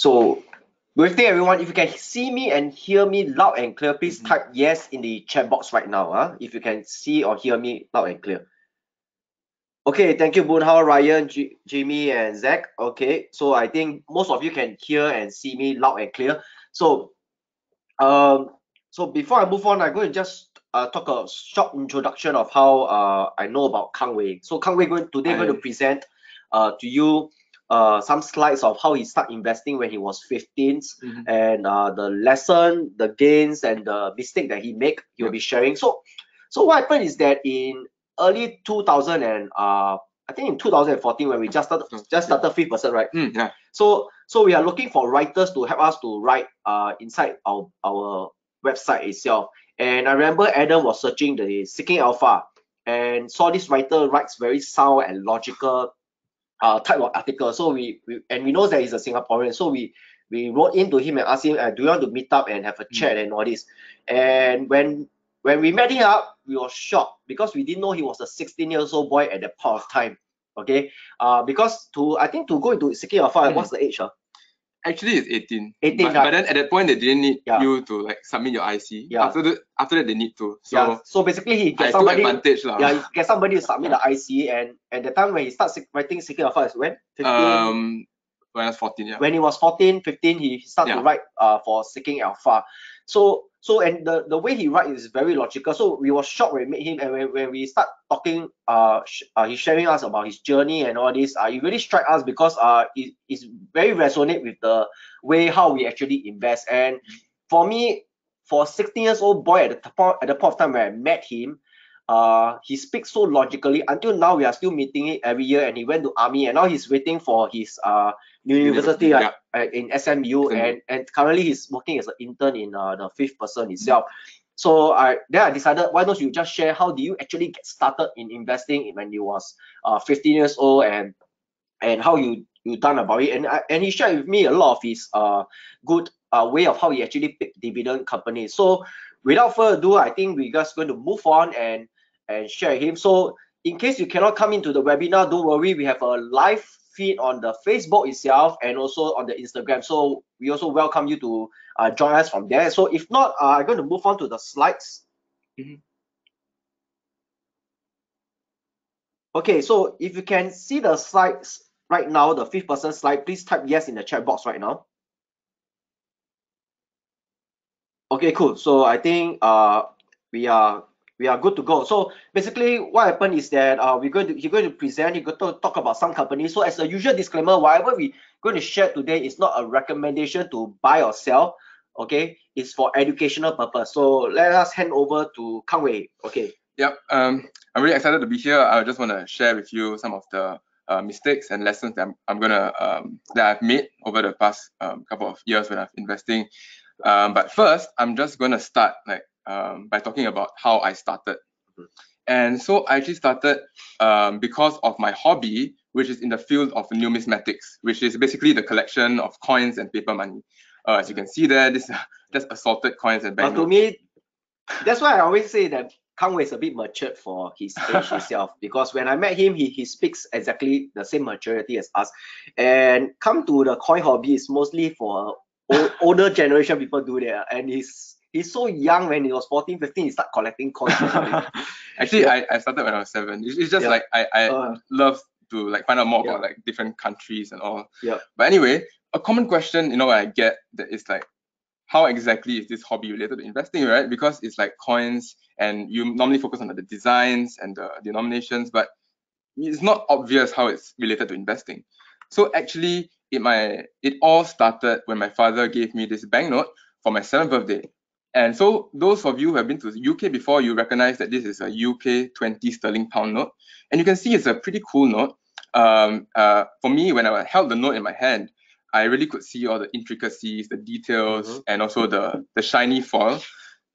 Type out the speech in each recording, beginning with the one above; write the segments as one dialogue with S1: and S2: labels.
S1: So good day everyone. If you can see me and hear me loud and clear, please
S2: Mhm.
S1: type yes in the chat box right now. Huh? If you can see or hear me loud and clear. Okay, thank you, Boon Hao, Ryan, G- Jimmy, and Zach. Okay, so I think most of you can hear and see me loud and clear. So, um, so before I move on, I'm going to just uh, talk a short introduction of how uh, I know about Kang Wei. So Kang Wei going today going to present uh, to you uh, some slides of how he started investing when he was 15
S2: Mhm.
S1: and uh, the lesson, the gains, and the mistake that he make, he'll
S2: Yep.
S1: be sharing. So, so what happened is that in early 2000 and uh, I think in 2014 when we just started, just started fifth person, right?
S2: Mm, yeah.
S1: So, so we are looking for writers to help us to write uh inside our our website itself. And I remember Adam was searching the Seeking Alpha and saw this writer writes very sound and logical uh, type of article. So we, we and we know that he's a Singaporean. So we we wrote in to him and asked him, uh, do you want to meet up and have a chat and all this? And when when we met him up, we were shocked because we didn't know he was a 16 years old boy at that point of time. Okay, uh, because to I think to go into Seeking Alpha,
S2: Mhm.
S1: what's the age? Uh?
S2: Actually, it's 18.
S1: 18,
S2: But,
S1: right?
S2: but then at that point, they didn't need
S1: Yeah.
S2: you to like submit your IC.
S1: Yeah.
S2: After that, after that, they need to. So
S1: yeah. So basically, he gets somebody.
S2: advantage.
S1: Yeah, he gets somebody to submit the IC, and at the time when he starts writing Seeking Alpha is when 15.
S2: Um, when I was 14, yeah.
S1: when he was 14 15 he started to write uh, for seeking alpha so so and the the way he writes is very logical. So we were shocked when we met him and when, when we start talking uh, sh- uh he's sharing us about his journey and all this uh it really struck us because uh it, it's very resonate with the way how we actually invest. And for me for 16 years old boy at the point at the point of time when i met him uh, he speaks so logically. Until now we are still meeting it every year and he went to army and now he's waiting for his uh university,
S2: University,
S1: right, uh, in SMU,
S2: SMU.
S1: and and currently he's working as an intern in uh, the fifth person itself. So I then I decided why don't you just share how do you actually get started in investing when you was uh 15 years old and and how you you done about it and I, and he shared with me a lot of his uh good uh way of how he actually picked dividend companies. So without further ado, I think we're just going to move on and and share him. So in case you cannot come into the webinar, don't worry, we have a live feed on the Facebook itself and also on the Instagram. So we also welcome you to uh, join us from there. So if not, uh, I'm going to move on to the slides.
S2: Mhm.
S1: Okay, so if you can see the slides right now, the fifth person slide, please type yes in the chat box right now. Okay, cool. So I think uh we are we are good to go. So basically, what happened is that uh we're going to he's going to present. He's going to talk about some companies. So as a usual disclaimer, whatever we going to share today is not a recommendation to buy or sell. Okay, it's for educational purpose. So let us hand over to Kang Wei. Okay.
S2: Yep. Um, I'm really excited to be here. I just want to share with you some of the uh, mistakes and lessons that I'm, I'm gonna um, that I've made over the past um, couple of years when I've investing. Um, but first, I'm just gonna start like um, by talking about how I started.
S1: Mhm.
S2: And so I actually started um, because of my hobby, which is in the field of numismatics, which is basically the collection of coins and paper money. Uh, as you can see there, this just assorted coins and
S1: But to me, that's why I always say that Kang Wei is a bit matured for his age himself Because when I met him, he, he speaks exactly the same maturity as us. And come to the coin hobby is mostly for old, older generation people do that. And he's he's so young when he was 14, 15, he start collecting coins.
S2: Actually,
S1: Yeah.
S2: I, I started when I was seven. It's, it's just
S1: Yeah.
S2: like I, I
S1: Uh.
S2: love to like find out more
S1: Yeah.
S2: about like different countries and all.
S1: Yeah.
S2: But anyway, a common question, you know, I get that is like, how exactly is this hobby related to investing, right? Because it's like coins and you normally focus on the designs and the denominations, but it's not obvious how it's related to investing. So actually, it my it all started when my father gave me this banknote for my seventh birthday. And so those of you who have been to the UK before, you recognize that this is a UK 20 sterling pound note. And you can see it's a pretty cool note. Um, uh, for me, when I held the note in my hand, I really could see all the intricacies, the details,
S1: Mhm.
S2: and also the, the shiny foil.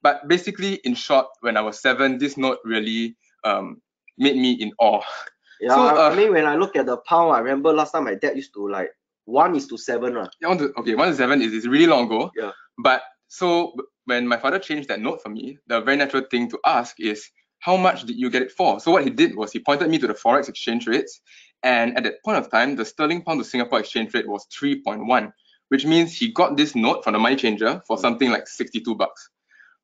S2: But basically, in short, when I was seven, this note really um, made me in awe.
S1: yeah,
S2: So,
S1: I, I
S2: uh,
S1: mean, when I look at the pound, I remember last time my dad used to like one is to seven. Right?
S2: I want to, okay, one to seven is, is really long ago.
S1: Yeah.
S2: But so when my father changed that note for me, the very natural thing to ask is, how much did you get it for? So what he did was he pointed me to the forex exchange rates, and at that point of time, the sterling pound to Singapore exchange rate was 3.1, which means he got this note from the money changer for something like 62 bucks.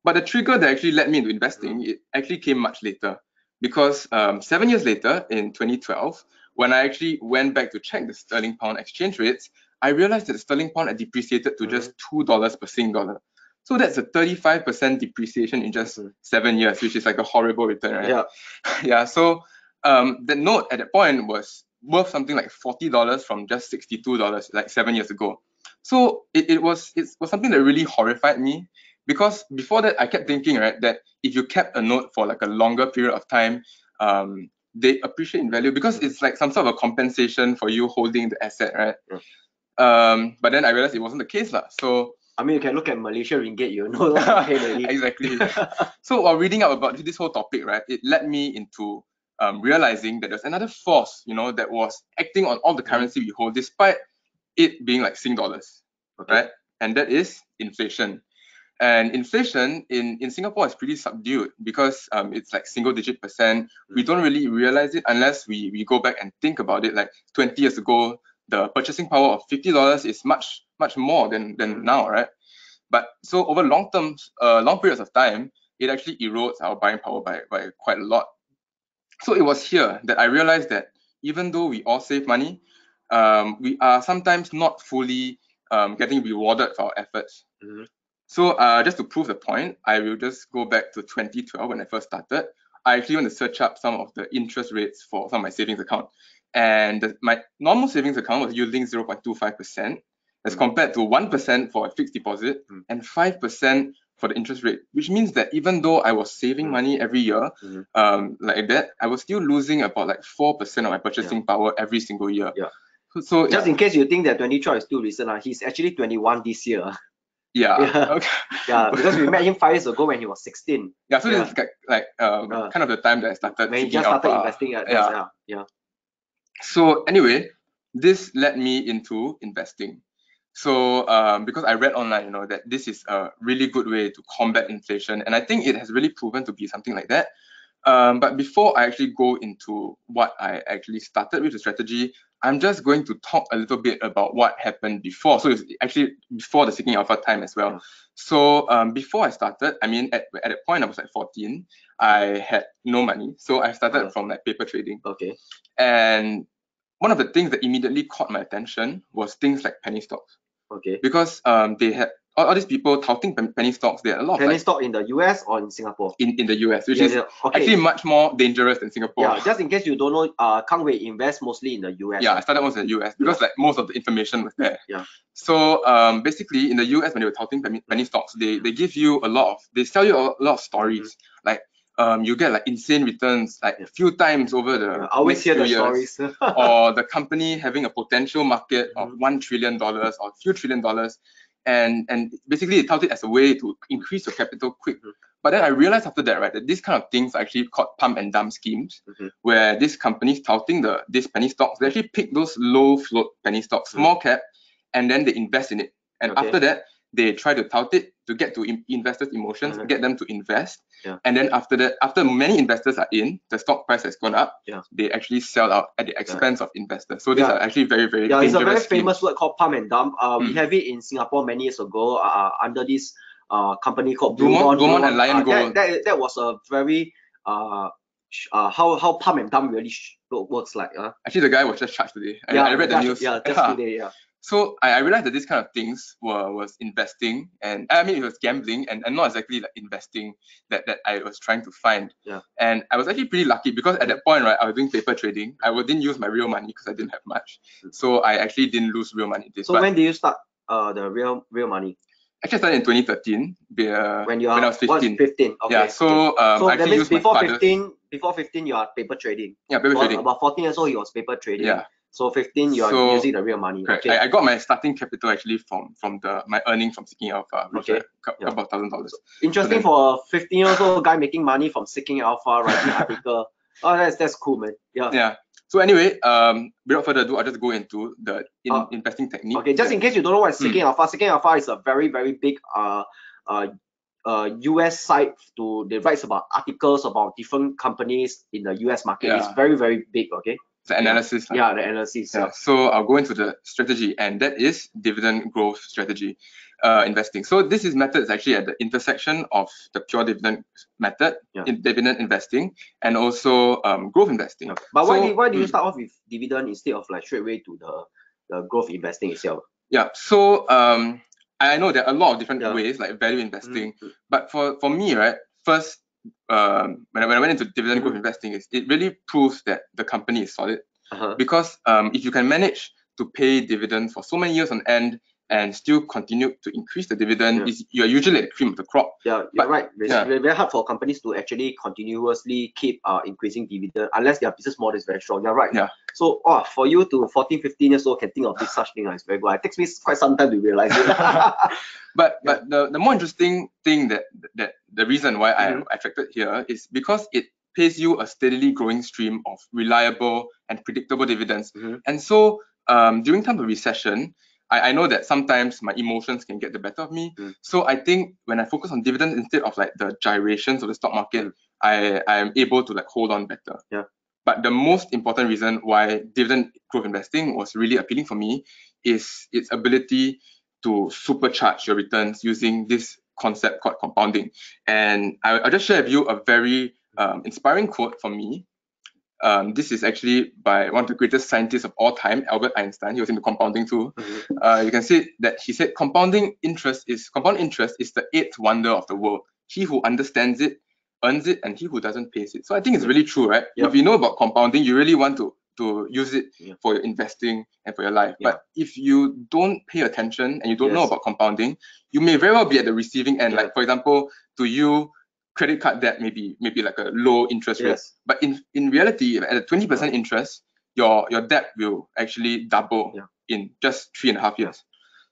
S2: But the trigger that actually led me into investing, it actually came much later because um, seven years later in 2012, when I actually went back to check the sterling pound exchange rates, I realized that the sterling pound had depreciated to just $2 per Sing dollar. So that's a 35% depreciation in just seven years, which is like a horrible return, right?
S1: Yeah.
S2: yeah. So um, the note at that point was worth something like $40 from just $62 like seven years ago. So it, it was it was something that really horrified me because before that I kept thinking right that if you kept a note for like a longer period of time, um, they appreciate in value because it's like some sort of a compensation for you holding the asset, right?
S1: Yeah.
S2: Um, but then I realized it wasn't the case, lah. So
S1: I mean, you can look at Malaysia ringgit, you know,
S2: exactly. so while reading up about this whole topic, right, it led me into um, realizing that there's another force, you know, that was acting on all the currency we hold, despite it being like Sing dollars,
S1: Okay.
S2: right? And that is inflation. And inflation in, in Singapore is pretty subdued because um, it's like single digit percent. We don't really realize it unless we, we go back and think about it. Like 20 years ago, the purchasing power of $50 is much, much more than, than now, right? But so over long term, uh, long periods of time, it actually erodes our buying power by, by quite a lot. So it was here that I realized that even though we all save money, um, we are sometimes not fully um, getting rewarded for our efforts.
S1: Mhm.
S2: So uh, just to prove the point, I will just go back to 2012 when I first started. I actually want to search up some of the interest rates for some of my savings account. And my normal savings account was yielding 0.25% as compared to 1% for a fixed deposit
S1: Mm.
S2: and 5% for the interest rate, which means that even though I was saving
S1: Mm.
S2: money every year,
S1: Mhm.
S2: um, like that, I was still losing about like 4% of my purchasing power every single year.
S1: Yeah.
S2: So,
S1: Just
S2: yeah,
S1: in case you think that 2012 is too recent, uh, he's actually 21 this year. ah.
S2: yeah,
S1: Yeah.
S2: okay.
S1: Yeah, because we met him five years ago when he was 16.
S2: yeah. So
S1: Yeah.
S2: this is like, like um,
S1: Uh,
S2: kind of the time that I started.
S1: When he just started
S2: of, uh,
S1: investing. At,
S2: yeah.
S1: yeah. yeah.
S2: So anyway, this led me into investing. So um, because I read online, you know, that this is a really good way to combat inflation, and I think it has really proven to be something like that. Um, but before I actually go into what I actually started with the strategy, I'm just going to talk a little bit about what happened before. So it's actually before the Seeking Alpha time as well. So um, before I started, I mean, at, at that point I was like 14, I had no money. So I started from like paper trading.
S1: Okay.
S2: And one of the things that immediately caught my attention was things like penny stocks
S1: Okay.
S2: because um, they had all, all these people touting pen- penny stocks. They had a lot of
S1: Penny
S2: like,
S1: stock in the US or in Singapore?
S2: in, in the US, which
S1: Yeah,
S2: is
S1: yeah, okay.
S2: actually much more dangerous than Singapore.
S1: yeah, just in case you don't know, uh, Kang Wei invest mostly in the US.
S2: Yeah, I started most in the US because like most of the information was there.
S1: Yeah.
S2: So um, basically in the US when they were touting penny, penny stocks, they they give you a lot of they sell you a lot of stories like um you get like insane returns like a few times over the
S1: Yeah, I always hear the
S2: years.
S1: stories.
S2: or the company having a potential market of
S1: Mhm.
S2: one trillion dollars or a few trillion dollars, and and basically they tout it as a way to increase your capital quick.
S1: Mhm.
S2: But then I realized after that, right, that these kind of things are actually called pump and dump schemes,
S1: Mhm.
S2: where these companies touting the these penny stocks, they actually pick those low float penny stocks,
S1: Mhm.
S2: small cap, and then they invest in it. And
S1: Okay.
S2: after that, they try to tout it to get to in- investors' emotions,
S1: Mhm.
S2: get them to invest.
S1: Yeah.
S2: And then after that, after many investors are in, the stock price has gone up.
S1: Yeah.
S2: They actually sell out at the expense of investors. So these
S1: Yeah.
S2: are actually very, very
S1: yeah, it's a very
S2: schemes.
S1: famous word called pump and dump. Uh, We
S2: Mm.
S1: have it in Singapore many years ago uh, under this uh, company called
S2: Blue Mont-
S1: Bond-
S2: Blue Mont
S1: Bond.
S2: and Lion
S1: Uh, that,
S2: Gold.
S1: that, that was a very uh, uh, how how pump and dump really works like. Uh.
S2: Actually, the guy was just charged today. I,
S1: yeah,
S2: I read the news.
S1: Yeah, just today. Yeah.
S2: So I, I realized that this kind of things were was investing and I mean it was gambling and, and not exactly like investing that, that I was trying to find.
S1: Yeah.
S2: And I was actually pretty lucky because at that point, right, I was doing paper trading. I didn't use my real money because I didn't have much. So I actually didn't lose real money this.
S1: So when did you start uh the real real money?
S2: actually I started in 2013 uh,
S1: When you are
S2: when I was 15.
S1: 15. Okay.
S2: yeah, so um,
S1: so
S2: I
S1: that means before
S2: father's
S1: 15, before 15, you are paper trading.
S2: yeah, paper trading.
S1: About 14 years old, he was paper trading.
S2: Yeah.
S1: So 15, you are
S2: So-
S1: using the real money.
S2: Correct.
S1: Okay.
S2: I, I got my starting capital actually from from the my earning from Seeking Alpha, which
S1: Okay.
S2: okay. a cou-
S1: Yeah.
S2: couple of thousand dollars.
S1: Interesting
S2: then-
S1: for a 15 years old guy making money from Seeking Alpha, writing article. Oh, that's that's cool, man. Yeah.
S2: Yeah. So anyway, um, without further ado, I'll just go into the in,
S1: Uh,
S2: investing technique.
S1: Okay, just in case you don't know what
S2: Hmm.
S1: Seeking Alpha, Seeking Alpha is a very, very big uh uh uh US site to they writes about articles about different companies in the US market.
S2: Yeah.
S1: It's very, very big, okay?
S2: The analysis. like-
S1: Yeah, the analysis.
S2: Yeah, so I'll go into the strategy, and that is dividend growth strategy uh, investing. So this is method is actually at the intersection of the pure dividend method,
S1: Yeah.
S2: in dividend investing, and also um, growth investing.
S1: Yeah. But why
S2: So-
S1: did why do you
S2: mm.
S1: start off with dividend instead of like straight away to the the growth investing itself?
S2: Yeah, so um, I know there are a lot of different
S1: Yeah.
S2: ways, like value investing,
S1: Mm,
S2: but for for me, right, first um, when I, when I went into dividend growth
S1: Mhm.
S2: investing, is it really proves that the company is solid.
S1: Uh-huh.
S2: because um, if you can manage to pay dividends for so many years on end and still continue to increase the dividend,
S1: Yeah.
S2: is you're usually at the cream of the crop.
S1: Yeah, you're
S2: But-
S1: right. It's
S2: yeah.
S1: very, hard for companies to actually continuously keep uh, increasing dividend unless their business model is very strong. You're right.
S2: Yeah.
S1: So oh, for you to 14, 15 years old can think of this such thing, uh, it's very good. It takes me quite some time to realize it.
S2: But but the, the more interesting thing that that the reason why I
S1: Mhm.
S2: am attracted here is because it pays you a steadily growing stream of reliable and predictable dividends.
S1: Mhm.
S2: And so um, during time of recession, I, I know that sometimes my emotions can get the better of me.
S1: Mm.
S2: So I think when I focus on dividends instead of like the gyrations of the stock market, I, I am able to like hold on better.
S1: Yeah.
S2: But the most important reason why dividend growth investing was really appealing for me is its ability to supercharge your returns using this concept called compounding. And I, I'll just share with you a very um, inspiring quote from me. Um, this is actually by one of the greatest scientists of all time, Albert Einstein. He was into compounding too.
S1: Mhm.
S2: Uh, you can see that he said compounding interest is compound interest is the eighth wonder of the world. He who understands it earns it, and he who doesn't pays it. So I think it's really true, right?
S1: Yeah.
S2: If you know about compounding, you really want to to use it
S1: Yeah.
S2: for your investing and for your life.
S1: Yeah.
S2: But if you don't pay attention and you don't know about compounding, you may very well be at the receiving end.
S1: Yeah.
S2: Like for example, to you, credit card debt may be maybe like a low interest rate. But in in reality, at a twenty percent interest, your your debt will actually double
S1: Yeah.
S2: in just three and a half years.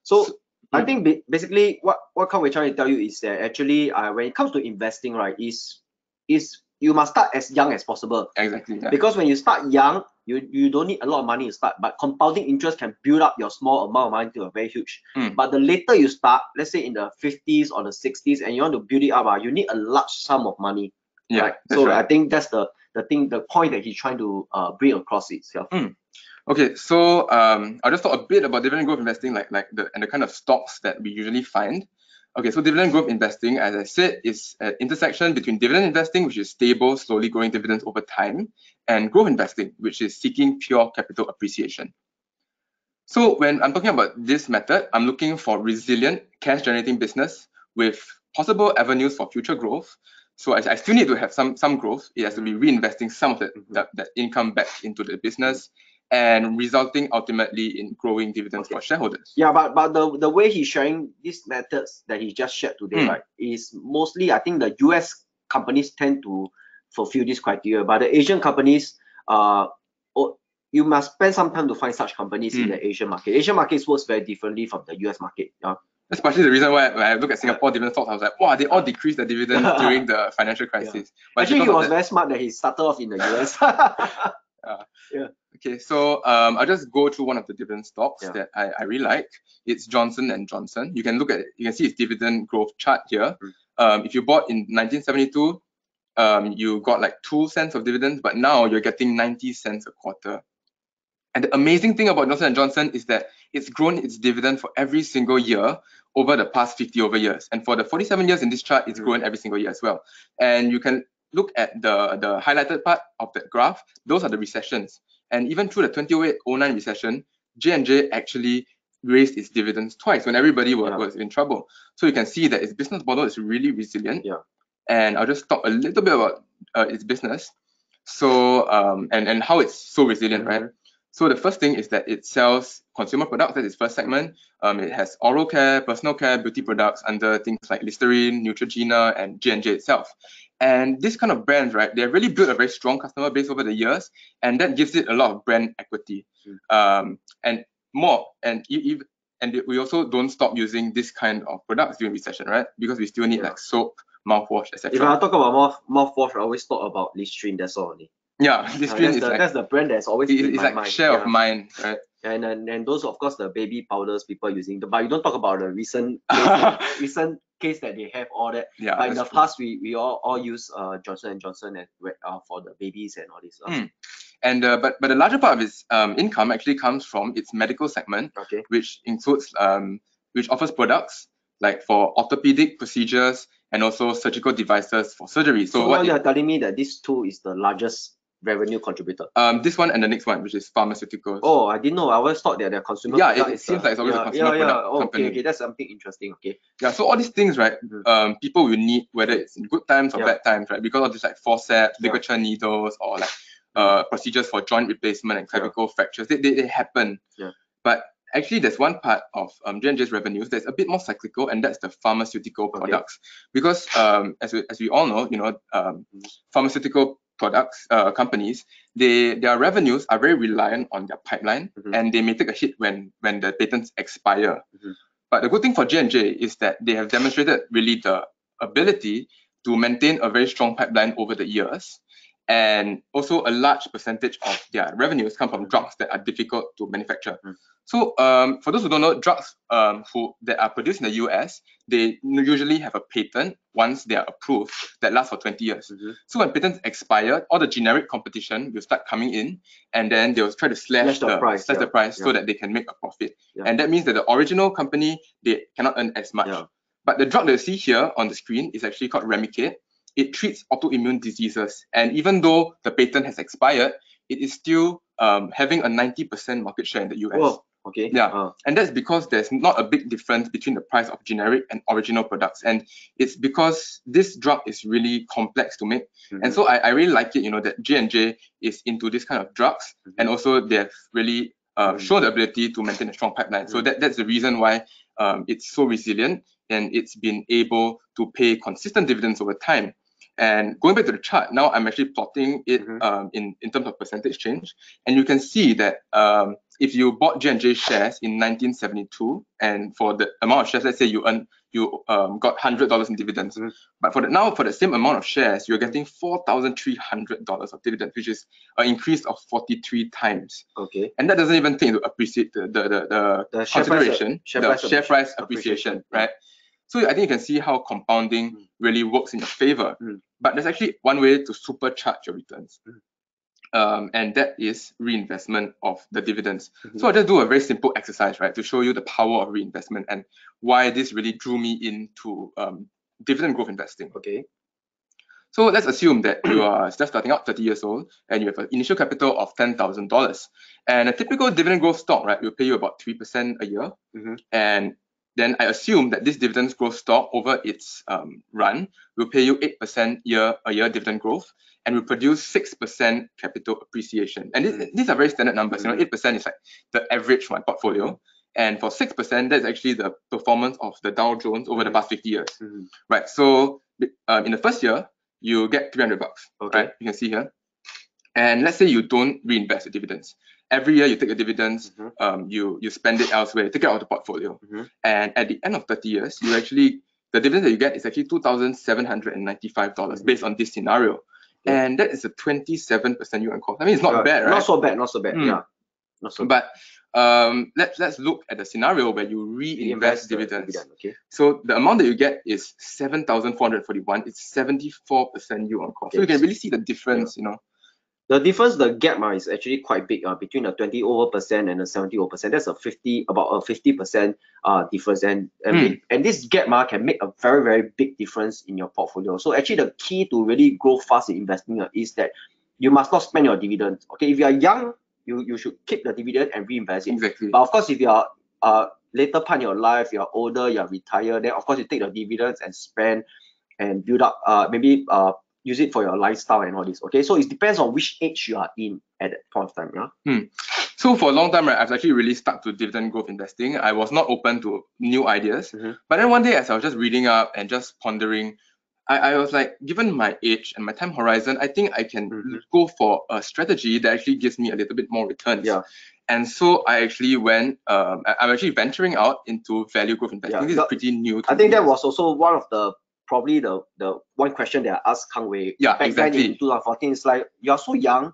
S1: So
S2: So-
S1: I
S2: Mm.
S1: think basically what what Kang Wei's trying to tell you is that actually uh, when it comes to investing, right, is is you must start as young as possible.
S2: Exactly. yeah.
S1: Because when you start young, you, you don't need a lot of money to start, but compounding interest can build up your small amount of money to a very huge.
S2: Mm.
S1: But the later you start, let's say in the 50s or the 60s, and you want to build it up, uh, you need a large sum of money.
S2: Yeah.
S1: right? So
S2: right.
S1: I think that's the the thing, the point that he's trying to uh, bring across itself.
S2: Okay, so um, I'll just talk a bit about dividend growth investing, like like the and the kind of stocks that we usually find. Okay, so dividend growth investing, as I said, is an intersection between dividend investing, which is stable, slowly growing dividends over time, and growth investing, which is seeking pure capital appreciation. So when I'm talking about this method, I'm looking for resilient cash generating business with possible avenues for future growth. So I, I still need to have some some growth. It has to be reinvesting some of that,
S1: Mhm.
S2: that, that income back into the business and resulting ultimately in growing dividends
S1: Okay.
S2: for shareholders.
S1: Yeah, but but the the way he's sharing these methods that he just shared today,
S2: Mm.
S1: right, is mostly I think the US companies tend to fulfill this criteria, but the Asian companies, uh, you must spend some time to find such companies in
S2: Mm.
S1: the Asian market. Asian markets works very differently from the US market. Yeah.
S2: That's partially the reason why when I look at Singapore dividend stocks, I was like, wow, they all decreased the dividends during the financial crisis. But
S1: Actually, he was
S2: that-
S1: very smart that he started off in the US.
S2: Okay, so um, I'll just go through one of the dividend stocks
S1: Yeah.
S2: that I, I really like. It's Johnson and Johnson. You can look at it. You can see its dividend growth chart here.
S1: Mm.
S2: Um, if you bought in 1972, um, you got like two cents of dividends, but now you're getting 90 cents a quarter. And the amazing thing about Johnson and Johnson is that it's grown its dividend for every single year over the past 50 over years. And for the 47 years in this chart, it's
S1: Mhm.
S2: grown every single year as well. And you can look at the, the highlighted part of that graph. Those are the recessions. And even through the 2008-09 recession, J&J actually raised its dividends twice when everybody was,
S1: Yeah.
S2: was in trouble. So you can see that its business model is really resilient.
S1: Yeah.
S2: And I'll just talk a little bit about uh, its business. So um, and and how it's so resilient, right?
S1: Mhm.
S2: So the first thing is that it sells consumer products. That's its first segment. Um, it has oral care, personal care, beauty products under things like Listerine, Neutrogena, and J&J itself. And this kind of brands, right, they've really built a very strong customer base over the years, and that gives it a lot of brand equity. Um, and more, and e- and we also don't stop using this kind of products during recession, right? Because we still need
S1: Yeah.
S2: like soap, mouthwash, etc.
S1: if I talk about mouth mouthwash, I always talk about Listerine. That's all. Only.
S2: Yeah,
S1: Uh,
S2: Listerine
S1: that's,
S2: is
S1: the,
S2: like
S1: that's the brand that's always
S2: it-
S1: in
S2: it's
S1: my
S2: like
S1: mind.
S2: share
S1: yeah.
S2: of mine, right?
S1: and, and and those of course the baby powders people using the but you don't talk about the recent recent case that they have all that
S2: Yeah,
S1: but in the
S2: true.
S1: past we we all, all use uh johnson and johnson and uh, for the babies and all this.
S2: Mm. And uh, but but the larger part of its um, income actually comes from its medical segment,
S1: Okay.
S2: which includes um, which offers products like for orthopedic procedures and also surgical devices for surgery. So,
S1: So, now
S2: what
S1: you're telling me that this two is the largest revenue contributor.
S2: um, this one and the next one, which is pharmaceuticals.
S1: Oh, I didn't know. I always thought that the consumer.
S2: Yeah, it-
S1: product
S2: it
S1: is
S2: seems
S1: the-
S2: like it's always a
S1: yeah,
S2: consumer
S1: yeah, yeah.
S2: product
S1: Oh, okay,
S2: company.
S1: okay, that's something interesting. Okay.
S2: Yeah, so all these things, right?
S1: Mhm.
S2: Um, people will need whether it's in good times or
S1: Yeah.
S2: bad times, right? Because of this like forceps, ligature needles, or like uh procedures for joint replacement and clavicle fractures, they, they, they happen.
S1: Yeah.
S2: But actually, there's one part of um, J&J's revenues that's a bit more cyclical, and that's the pharmaceutical
S1: Okay.
S2: products. Because um, as we, as we all know, you know, um,
S1: Mhm.
S2: pharmaceutical products uh, companies, they their revenues are very reliant on their pipeline,
S1: Mhm.
S2: and they may take a hit when when the patents expire.
S1: Mhm.
S2: But the good thing for J&J is that they have demonstrated really the ability to maintain a very strong pipeline over the years. And also a large percentage of their revenues come from drugs that are difficult to manufacture.
S1: Mm.
S2: So um, for those who don't know, drugs um, who that are produced in the US, they usually have a patent once they are approved that lasts for 20 years.
S1: Mhm.
S2: So when patents expire, all the generic competition will start coming in, and then they'll try to slash,
S1: Slash the price,
S2: slash the
S1: yeah,
S2: price so
S1: yeah.
S2: that they can make a profit.
S1: Yeah.
S2: And that means that the original company they cannot earn as much. But the drug that you see here on the screen is actually called Remicade. It treats autoimmune diseases, and even though the patent has expired, it is still um, having a 90% market share in the US.
S1: Whoa. Okay.
S2: Yeah.
S1: Uh,
S2: And that's because there's not a big difference between the price of generic and original products. And it's because this drug is really complex to make.
S1: mhm.
S2: And so I, I really like it, you know, that J&J is into this kind of drugs.
S1: Mhm.
S2: And also they've really uh,
S1: Mhm.
S2: shown the ability to maintain a strong pipeline. So
S1: Mhm.
S2: that, that's the reason why um, it's so resilient and it's been able to pay consistent dividends over time. And going back to the chart, now I'm actually plotting it
S1: Mhm.
S2: um, in, in terms of percentage change. And you can see that um, if you bought J&J shares in 1972, and for the amount of shares, let's say you earn you um, got hundred dollars in dividends,
S1: Mhm.
S2: but for the now for the same amount of shares, you're getting four thousand three hundred dollars of dividends, which is an increase of 43 times.
S1: okay.
S2: And that doesn't even take into appreciate the the the, the,
S1: The share price,
S2: consideration,
S1: share
S2: the share price
S1: appreciation,
S2: appreciation, right? So I think you can see how compounding
S1: Mm.
S2: really works in your favor.
S1: Mm.
S2: But there's actually one way to supercharge your returns.
S1: Mm.
S2: Um, and that is reinvestment of the dividends.
S1: Mhm.
S2: So I'll just do a very simple exercise, right, to show you the power of reinvestment and why this really drew me into um, dividend growth investing.
S1: Okay.
S2: So let's assume that you are just starting out 30 years old and you have an initial capital of $10,000. And a typical dividend growth stock, right, will pay you about 3% a year.
S1: Mhm.
S2: And then I assume that this dividend growth stock over its um, run will pay you 8% year a year dividend growth and will produce 6% capital appreciation. And this, these are very standard numbers. You know, 8% is like the average for my portfolio. And for 6%, that's actually the performance of the Dow Jones over the
S1: Mhm.
S2: past 50 years
S1: Mhm.
S2: right? So um, in the first year, you get 300 bucks,
S1: Okay.
S2: right? You can see here. And let's say you don't reinvest the dividends. Every year you take the dividends,
S1: Mhm.
S2: um, you you spend it elsewhere, take it out of the portfolio.
S1: Mhm.
S2: And at the end of 30 years, you actually the dividend that you get is actually $2,795
S1: Mhm.
S2: based on this scenario.
S1: Okay.
S2: And that is a 27% yield on cost. I mean, it's not
S1: Yeah,
S2: bad, right?
S1: Not so bad. Not so bad.
S2: Mm.
S1: Yeah. Not so bad.
S2: but um, let's let's look at the scenario where you reinvest dividends.
S1: dividend, Okay.
S2: So the amount that you get is 7,441. It's 74% yield on cost. So you can really see the difference, you know.
S1: The difference, the gap uh, is actually quite big uh, between the 20 over percent and the 70 over percent. That's a 50, about a 50 percent uh, difference. And and,
S2: Hmm.
S1: it- and this gap uh, can make a very, very big difference in your portfolio. So actually the key to really grow fast in investing uh, is that you must not spend your dividends. Okay, if you are young, you, you should keep the dividend and reinvest it.
S2: Exactly.
S1: But of course, if you are uh, later part in your life, you're older, you're retired, then of course you take the dividends and spend and build up, uh, maybe uh, use it for your lifestyle and all this. Okay, so it depends on which age you are in at that point of time. Yeah.
S2: So for a long time, right, I've actually really stuck to dividend growth investing. I was not open to new ideas.
S1: Mhm.
S2: But then one day, as I was just reading up and just pondering, I, I was like, given my age and my time horizon, I think I can
S1: Mhm.
S2: go for a strategy that actually gives me a little bit more returns.
S1: Yeah.
S2: And so I actually went, um, I'm actually venturing out into value growth investing.
S1: Yeah,
S2: This is pretty new.
S1: I think that was also one of the probably the the one question that I asked Kang Wei
S2: Yeah,
S1: back then in 2014. is like you're so young,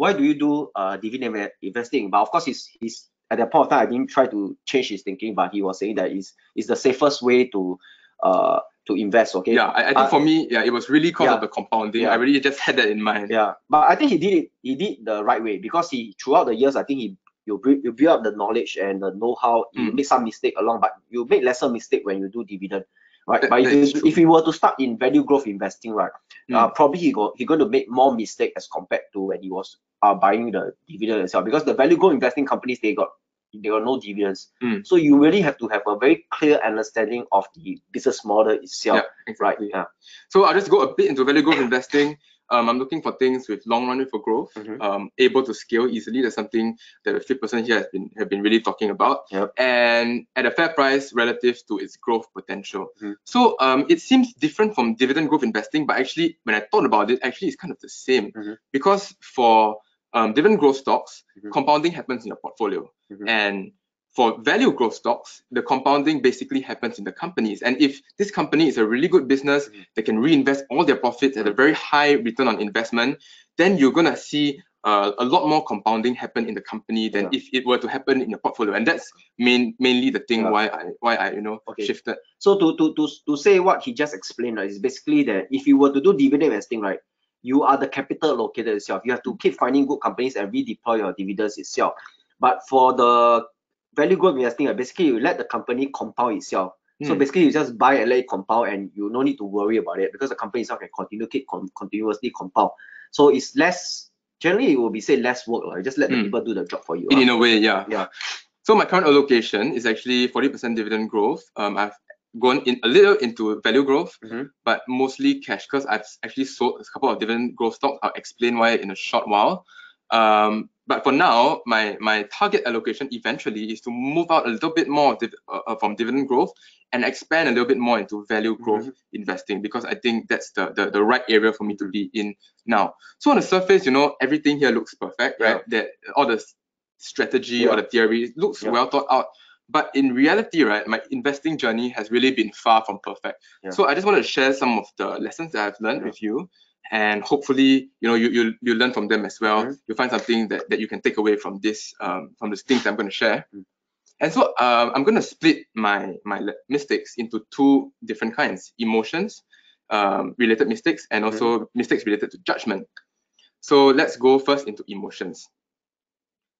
S1: why do you do uh dividend investing? But of course, he's he's at that point of time, I didn't try to change his thinking, but he was saying that is is the safest way to uh to invest. Okay.
S2: Yeah, I, I think
S1: Uh,
S2: for me, yeah, it was really because
S1: yeah.
S2: of the compounding.
S1: Yeah.
S2: I really just had that in mind.
S1: Yeah, but I think he did it. He did the right way because he throughout the years, I think he you build you build up the knowledge and the know-how. You
S2: Mm.
S1: make some mistake along, but you make lesser mistake when you do dividend, right?
S2: That-
S1: but if you, if you were to start in value growth investing, right, uh,
S2: Mm.
S1: probably he go he going to make more mistake as compared to when he was uh, buying the dividend itself because the value growth investing companies they got they got no dividends.
S2: Mm.
S1: So you really have to have a very clear understanding of the business model itself,
S2: Yeah,
S1: right?
S2: exactly.
S1: Yeah.
S2: So I'll just go a bit into value growth investing. Um, I'm looking for things with long runway for growth,
S1: Mhm.
S2: um, able to scale easily. That's something that the fifth person here has been have been really talking about.
S1: Yep.
S2: And at a fair price relative to its growth potential.
S1: Mhm.
S2: So um, it seems different from dividend growth investing, but actually, when I thought about it, actually it's kind of the same
S1: Mhm.
S2: because for um, dividend growth stocks,
S1: Mhm.
S2: compounding happens in your portfolio,
S1: Mhm.
S2: and for value growth stocks, the compounding basically happens in the companies. And if this company is a really good business,
S1: Mhm.
S2: they can reinvest all their profits at a very high return on investment, then you're gonna see uh, a lot more compounding happen in the company than
S1: Yeah.
S2: if it were to happen in your portfolio. And that's main mainly the thing
S1: Yeah.
S2: why I why I you know
S1: Okay.
S2: shifted.
S1: So to to to to say what he just explained, right, is basically that if you were to do dividend investing, right, you are the capital allocator itself. You have to keep finding good companies and redeploy your dividends itself. But for the value growth investing, basically you let the company compound itself. So
S2: Hmm.
S1: basically you just buy and let it compound and you no need to worry about it because the company itself can continue keep con- continuously compound. So it's less generally it will be say less work. Like, just let the
S2: Hmm.
S1: people do the job for you.
S2: In, in a way, yeah.
S1: Yeah.
S2: So my current allocation is actually 40% dividend growth. Um, I've gone in a little into value growth,
S1: Mhm.
S2: but mostly cash because I've actually sold a couple of dividend growth stocks. I'll explain why in a short while. Um, but for now, my my target allocation eventually is to move out a little bit more div- uh, uh, from dividend growth and expand a little bit more into value growth investing because I think that's the, the the right area for me to be in now. So on the surface, you know, everything here looks perfect, right? That all the strategy or the theory looks
S1: Yeah.
S2: well thought out. But in reality, right, my investing journey has really been far from perfect.
S1: Yeah.
S2: So I just want to share some of the lessons that I've learned
S1: Yeah.
S2: with you, and hopefully, you know, you you you learn from them as well.
S1: Mhm.
S2: You find something that, that you can take away from this um from the things I'm going to share.
S1: Mm.
S2: And so um, I'm going to split my my mistakes into two different kinds: emotions um, related mistakes and also mistakes related to judgment. So let's go first into emotions.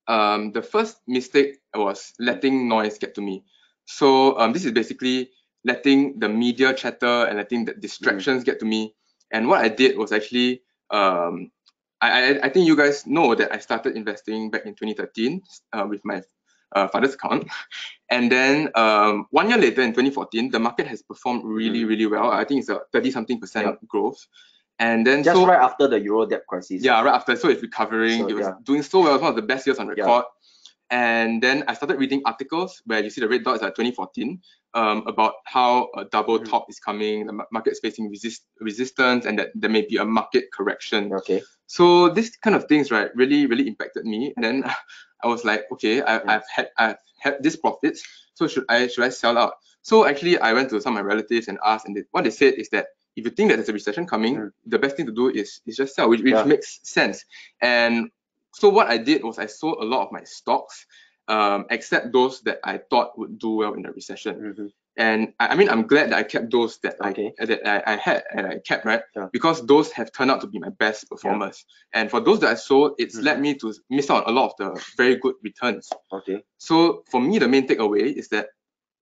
S2: Um, the first mistake was letting noise get to me. So um, this is basically letting the media chatter and letting the distractions get to me. And what I did was actually, um, I, I, I think you guys know that I started investing back in 2013 uh, with my uh, father's account. And then um, one year later in 2014, the market has performed really, really well. I think it's a 30 something percent
S1: Yep.
S2: growth. And then
S1: Just
S2: so,
S1: right after the Euro debt crisis.
S2: yeah, right after, so it's recovering.
S1: So,
S2: it was
S1: yeah.
S2: doing so well. It was one of the best years on record. And then I started reading articles where you see the red dots at 2014 um, about how a double
S1: Mhm.
S2: top is coming, the ma- market is facing resist resistance, and that there may be a market correction.
S1: Okay.
S2: So this kind of things, right, really, really impacted me. And then I was like, okay, I, I've had I've had these profits, so should I should I sell out? So actually, I went to some of my relatives and asked, and they, what they said is that if you think that there's a recession coming,
S1: Mm.
S2: the best thing to do is is just sell, which, which
S1: Yeah.
S2: makes sense. And so what I did was I sold a lot of my stocks, um, except those that I thought would do well in the recession.
S1: Mhm.
S2: And I, I mean, I'm glad that I kept those that
S1: Okay.
S2: I that I, I had and I kept right
S1: Yeah.
S2: because those have turned out to be my best performers. And for those that I sold, it's
S1: Mm-hmm.
S2: led me to miss out on a lot of the very good returns.
S1: Okay.
S2: So for me, the main takeaway is that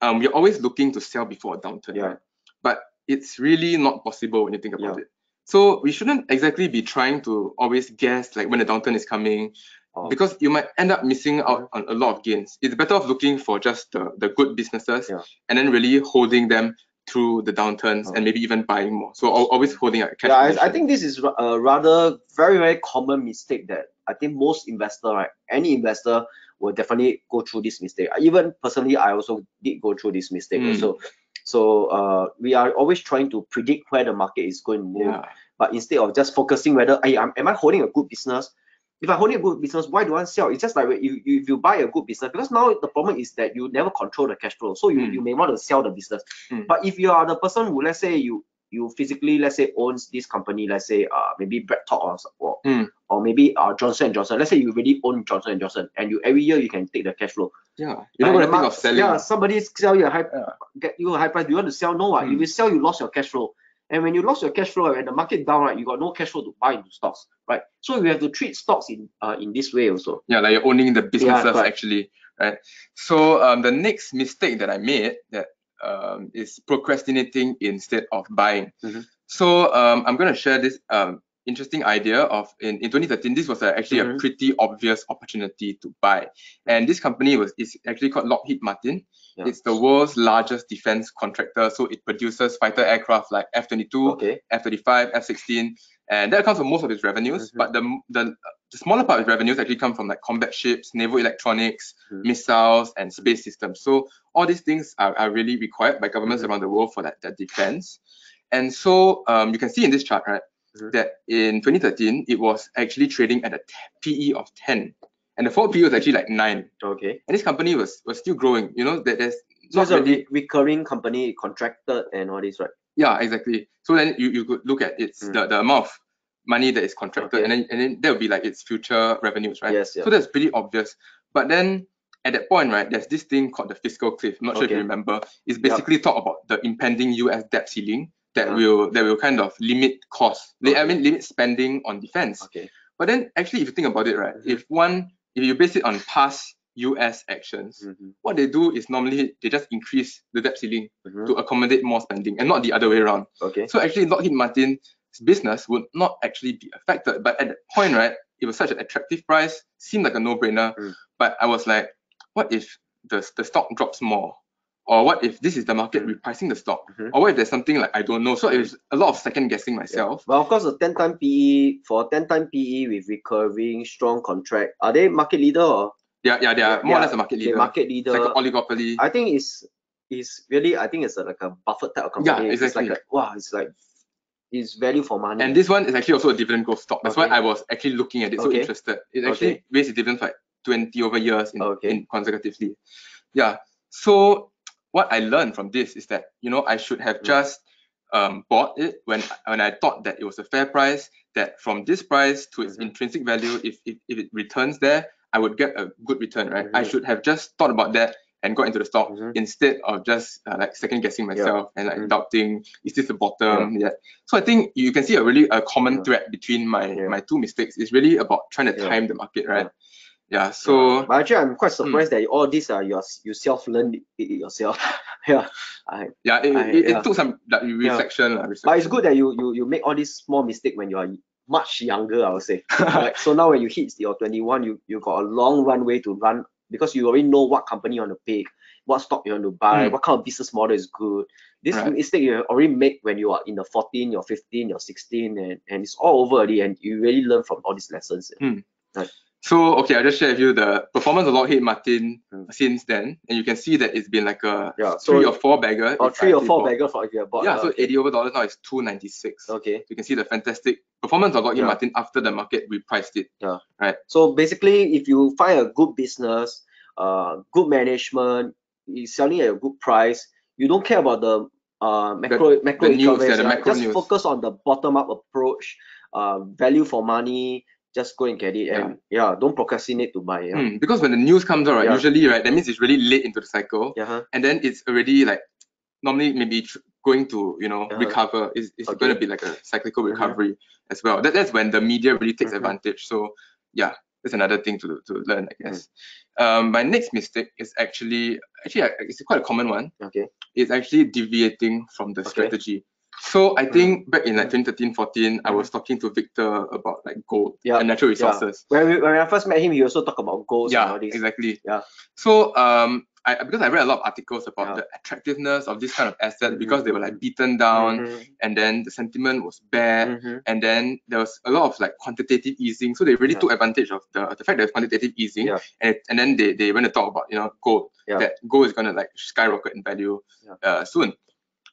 S2: um, we're always looking to sell before a downturn,
S1: Yeah.
S2: right? But it's really not possible when you think about
S1: Yeah.
S2: it. So we shouldn't exactly be trying to always guess like when the downturn is coming
S1: Oh.
S2: because you might end up missing out on a lot of gains. It's better off looking for just the, the good businesses
S1: Yeah.
S2: and then really holding them through the downturns
S1: Oh.
S2: and maybe even buying more. So always holding a cash
S1: yeah, I, I think this is a uh, rather very very common mistake that I think most investor, right, any investor will definitely go through this mistake. Even personally, I also did go through this mistake.
S2: Mm.
S1: Also, so uh, we are always trying to predict where the market is going to move,
S2: yeah.
S1: but instead of just focusing whether, I am, am I holding a good business? If I'm holding a good business, why do I sell? It's just like you, you, if you buy a good business, because now the problem is that you never control the cash flow, so you,
S2: Mm.
S1: you may want to sell the business.
S2: Mm.
S1: But if you are the person who, let's say, you you physically, let's say, owns this company, let's say, uh, maybe Bread Talk or, or,
S2: Mm.
S1: or maybe uh, Johnson and Johnson. Let's say you really own Johnson and Johnson, and you every year you can take the cash flow.
S2: Yeah, you're not
S1: Like
S2: gonna think of selling.
S1: Yeah, somebody sell you a high,
S2: Yeah.
S1: get you a high price. Do you want to sell? No, what? If
S2: Mm.
S1: you sell, you lost your cash flow. And when you lost your cash flow and the market down, right, you got no cash flow to buy into stocks, right? So we have to treat stocks in uh, in this way also.
S2: Yeah, like you're owning the businesses
S1: correct.
S2: actually, right? So um, the next mistake that I made that um, is procrastinating instead of buying.
S1: Mhm.
S2: So um, I'm going to share this um, interesting idea of in, in 2013. This was a, actually
S1: Mhm.
S2: a pretty obvious opportunity to buy, and this company was is actually called Lockheed Martin.
S1: Yeah.
S2: It's the world's largest defense contractor. So it produces fighter aircraft like F-22,
S1: Okay.
S2: F-35, F-16, and that accounts for most of its revenues.
S1: Mhm.
S2: But the, the the smaller part of its revenues actually come from like combat ships, naval electronics,
S1: Mhm.
S2: missiles, and space systems. So all these things are, are really required by governments
S1: Mhm.
S2: around the world for that, that defense. And so um, you can see in this chart, right,
S1: Mhm.
S2: that in 2013 it was actually trading at a t- PE of 10, and the forward PE was actually like nine.
S1: Okay.
S2: And this company was was still growing. You know that there's
S1: So it's a re- recurring company, contracted and all this, right?
S2: Yeah, exactly. So then you, you could look at its
S1: Mm.
S2: the, the amount of money that is contracted
S1: Okay.
S2: and then and then that would be like its future revenues, right?
S1: Yes.
S2: So that's pretty obvious. But then at that point, right, there's this thing called the fiscal cliff. I'm not sure if you remember. It's basically talk about the impending US debt ceiling that
S1: Yeah.
S2: will that will kind of limit costs. Li- I mean limit spending on defense.
S1: Okay.
S2: But then actually if you think about it, right,
S1: Mhm.
S2: if one if you base it on past US actions,
S1: Mhm.
S2: what they do is normally they just increase the debt ceiling
S1: Mhm.
S2: to accommodate more spending and not the other way around.
S1: Okay.
S2: So actually, Lockheed Martin's business would not actually be affected. But at that point, right, it was such an attractive price, seemed like a no-brainer.
S1: Mm.
S2: But I was like, what if the, the stock drops more? Or what if this is the market
S1: Mm.
S2: repricing the stock?
S1: Mhm.
S2: Or what if there's something like I don't know? So it was a lot of second guessing myself.
S1: But of course, a 10 time PE for 10 time PE with recurring strong contract, are they market leader or
S2: Yeah, yeah, they are
S1: Yeah,
S2: more or less a market leader.
S1: market
S2: It's
S1: leader?
S2: like an oligopoly.
S1: I think it's it's really I think it's a, like a Buffett type of
S2: Yeah,
S1: company. It's
S2: exactly.
S1: like a, wow, it's like it's value for money.
S2: And this one is actually also a dividend growth stock. That's
S1: Okay.
S2: why I was actually looking at it so interested. It actually
S1: Okay.
S2: raised its dividends for like 20 over years in,
S1: Okay.
S2: in consecutively. Yeah. So what I learned from this is that you know I should have
S1: Mm.
S2: just um, bought it when when I thought that it was a fair price. That from this price to its
S1: Mhm.
S2: intrinsic value, if, if if it returns there, I would get a good return, right? I
S1: Mhm.
S2: should have just thought about that and got into the stock
S1: Mhm.
S2: instead of just uh, like second guessing myself and like
S1: Mm.
S2: doubting is this the bottom yeah. So I think you can see a really a common
S1: Yeah.
S2: thread between my
S1: Yeah.
S2: my two mistakes is really about trying to
S1: Yeah.
S2: time the market, right? Yeah.
S1: Yeah.
S2: So
S1: but actually, I'm quite
S2: Hmm.
S1: surprised that all these are you you self learn it, yourself. yeah, I,
S2: yeah, it,
S1: I-
S2: it, it
S1: yeah.
S2: took some like, reflection. lah,
S1: but it's good that you you you make all these small mistake when you are much younger. I would say. right? So now when you hit your 21, you you got a long runway to run because you already know what company you want to pick, what stock you want to buy,
S2: Mm.
S1: what kind of business model is good. This
S2: Right.
S1: mistake you already make when you are in the 14, you're 15, you're 16, and, and it's all over already, and you really learn from all these lessons.
S2: So okay, I'll just share with you the performance of Lockheed Martin
S1: Hmm.
S2: since then, and you can see that it's been like a
S1: Yeah, so
S2: three or four bagger.
S1: or three or four bagger for if you have bought.
S2: Yeah,
S1: uh,
S2: so 80 over dollars now is 296.
S1: okay.
S2: You can see the fantastic performance of Lockheed
S1: Yeah.
S2: Martin after the market repriced it. Yeah. Right.
S1: So basically, if you find a good business, uh, good management, is selling at a good price, you don't care about the uh macro macro
S2: the news, yeah, the
S1: right?
S2: macro
S1: Just
S2: news.
S1: focus on the bottom up approach, uh, value for money. Just go and get it, and yeah, don't procrastinate to buy. Yeah,
S2: Hmm, because when the news comes out, right,
S1: Yeah.
S2: usually, right, that means it's really late into the cycle,
S1: yeah, huh?
S2: and then it's already like normally maybe tr- going to you know
S1: Uh-huh.
S2: recover. Is it's
S1: Okay.
S2: going to be like a cyclical
S1: Mhm.
S2: recovery as well. That that's when the media really takes
S1: Mhm.
S2: advantage. So yeah, that's another thing to to learn, I guess.
S1: Mm.
S2: Um, my next mistake is actually actually it's quite a common one.
S1: okay,
S2: It's actually deviating from the
S1: Okay.
S2: strategy. So I
S1: Mm.
S2: think back in like
S1: Mm.
S2: 2013, 14, I was talking to Victor about like gold
S1: Yeah,
S2: and natural resources. yeah.
S1: when we, when I first met him, he also talked about all
S2: Yeah, exactly.
S1: Yeah.
S2: So um, I because I read a lot of articles about
S1: Yeah.
S2: the attractiveness of this kind of asset
S1: Mhm,
S2: because they were like beaten down,
S1: Mhm,
S2: and then the sentiment was bad,
S1: mhm.
S2: and then there was a lot of like quantitative easing. So they really
S1: Yeah.
S2: took advantage of the the fact that quantitative easing,
S1: Yeah.
S2: and and then they they went to talk about you know gold
S1: Yeah.
S2: that gold is gonna like skyrocket in value uh, soon.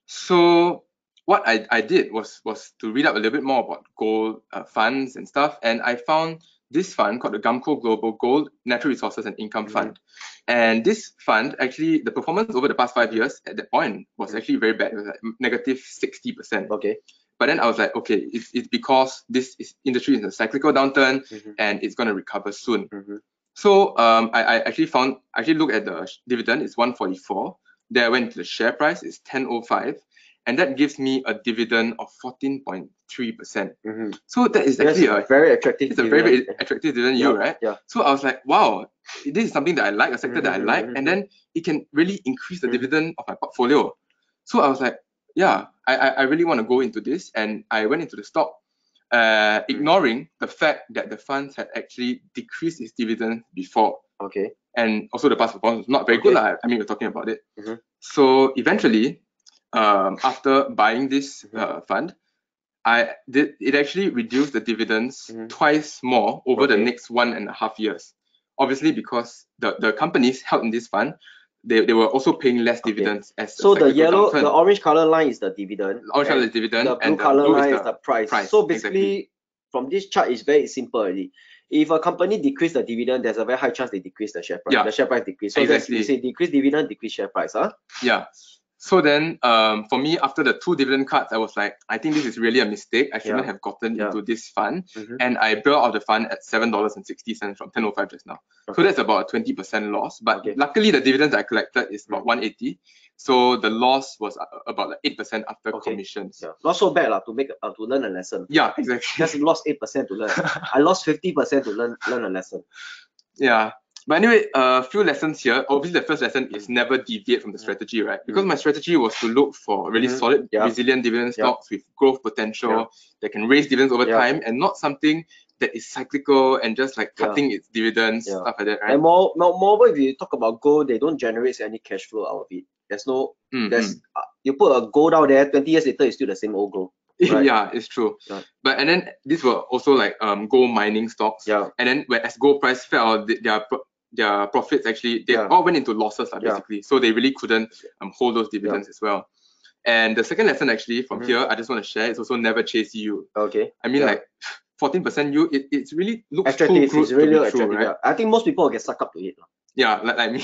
S2: So what I, I did was was to read up a little bit more about gold uh, funds and stuff, and I found this fund called the GAMCO Global Gold Natural Resources and Income
S1: Mhm.
S2: Fund. And this fund actually the performance over the past five years at that point was
S1: Mhm.
S2: actually very bad. It was like negative sixty percent.
S1: Okay.
S2: But then I was like, okay, it's, it's because this is industry is in a cyclical downturn
S1: Mhm,
S2: and it's gonna recover soon.
S1: mhm.
S2: So um, I, I actually found, I actually look at the dividend, it's 144. Then I went to the share price, it's 1005. And that gives me a dividend of 14.3%.
S1: Mm-hmm.
S2: So that is actually a,
S1: a very attractive.
S2: it's a very,
S1: dividend.
S2: attractive dividend
S1: Yeah,
S2: yield, right?
S1: Yeah.
S2: So I was like, wow, this is something that I like, a sector that I
S1: Mhm,
S2: like, and then it can really increase the
S1: Mhm.
S2: dividend of my portfolio. So I was like, yeah, I, I, I really want to go into this, and I went into the stock, uh,
S1: Mm.
S2: ignoring the fact that the funds had actually decreased its dividend before,
S1: Okay.
S2: and also the past performance was not very good.
S1: Okay.
S2: lah. I mean, we're talking about it. So eventually, um, after buying this
S1: Mhm.
S2: uh, fund, I did it actually reduced the dividends
S1: Mhm.
S2: twice more over the next one and a half years. Obviously, because the, the companies held in this fund, they, they were also paying less
S1: Okay.
S2: dividends as
S1: So the yellow,
S2: downturn.
S1: the orange color line is the dividend.
S2: orange color is dividend
S1: the blue
S2: and the
S1: color
S2: blue
S1: line
S2: is
S1: is the price.
S2: price,
S1: So
S2: exactly.
S1: basically, from this chart, it's very simple already. If a company decrease the dividend, there's a very high chance they decrease the share price.
S2: Yeah.
S1: The share price decrease. So
S2: Exactly.
S1: you say decrease dividend, decrease share price. Huh?
S2: Yeah. So then, um, for me, after the two dividend cuts, I was like, I think this is really a mistake. I shouldn't
S1: Yeah.
S2: have gotten
S1: Yeah.
S2: into this fund.
S1: Mhm.
S2: And I bailed out the fund at seven dollars and sixty cents from ten oh five just now. So
S1: Okay.
S2: that's about a twenty percent loss. But
S1: Okay.
S2: luckily, the dividends I collected is about
S1: Mm.
S2: one eighty. So the loss was uh, about like eight percent after
S1: Okay.
S2: commissions.
S1: Yeah. Not so bad lah to make uh, to learn a lesson.
S2: Yeah, exactly.
S1: Just lost eight percent to learn. I lost fifty percent to learn learn a lesson.
S2: Yeah. But anyway, a few lessons here. Obviously, the first lesson is never deviate from the
S1: Mm.
S2: strategy, right? Because my strategy was to look for really
S1: Mhm.
S2: solid,
S1: Yeah.
S2: resilient dividend
S1: Yeah.
S2: stocks with growth potential
S1: Yeah.
S2: that can raise dividends over time and not something that is cyclical and just like cutting its dividends, stuff like that, right?
S1: And more, more, moreover, if you talk about gold, they don't generate any cash flow out of it. There's no,
S2: Mm,
S1: there's
S2: mm.
S1: uh, you put a gold out there, 20 years later, it's still the same old gold. right.
S2: yeah, it's true. But and then these were also like um gold mining stocks.
S1: Yeah.
S2: And then when as gold price fell, th- their their profits actually they
S1: Yeah.
S2: all went into losses
S1: Yeah.
S2: basically. So they really couldn't um, hold those dividends as well. And the second lesson actually from
S1: Mhm.
S2: here, I just want to share is also never chase you.
S1: Okay.
S2: I mean
S1: Yeah.
S2: like 14% you it, it's really looks too good
S1: It's
S2: to
S1: really
S2: be true, right?
S1: Yeah. I think most people get sucked up to it.
S2: Yeah, like, like me.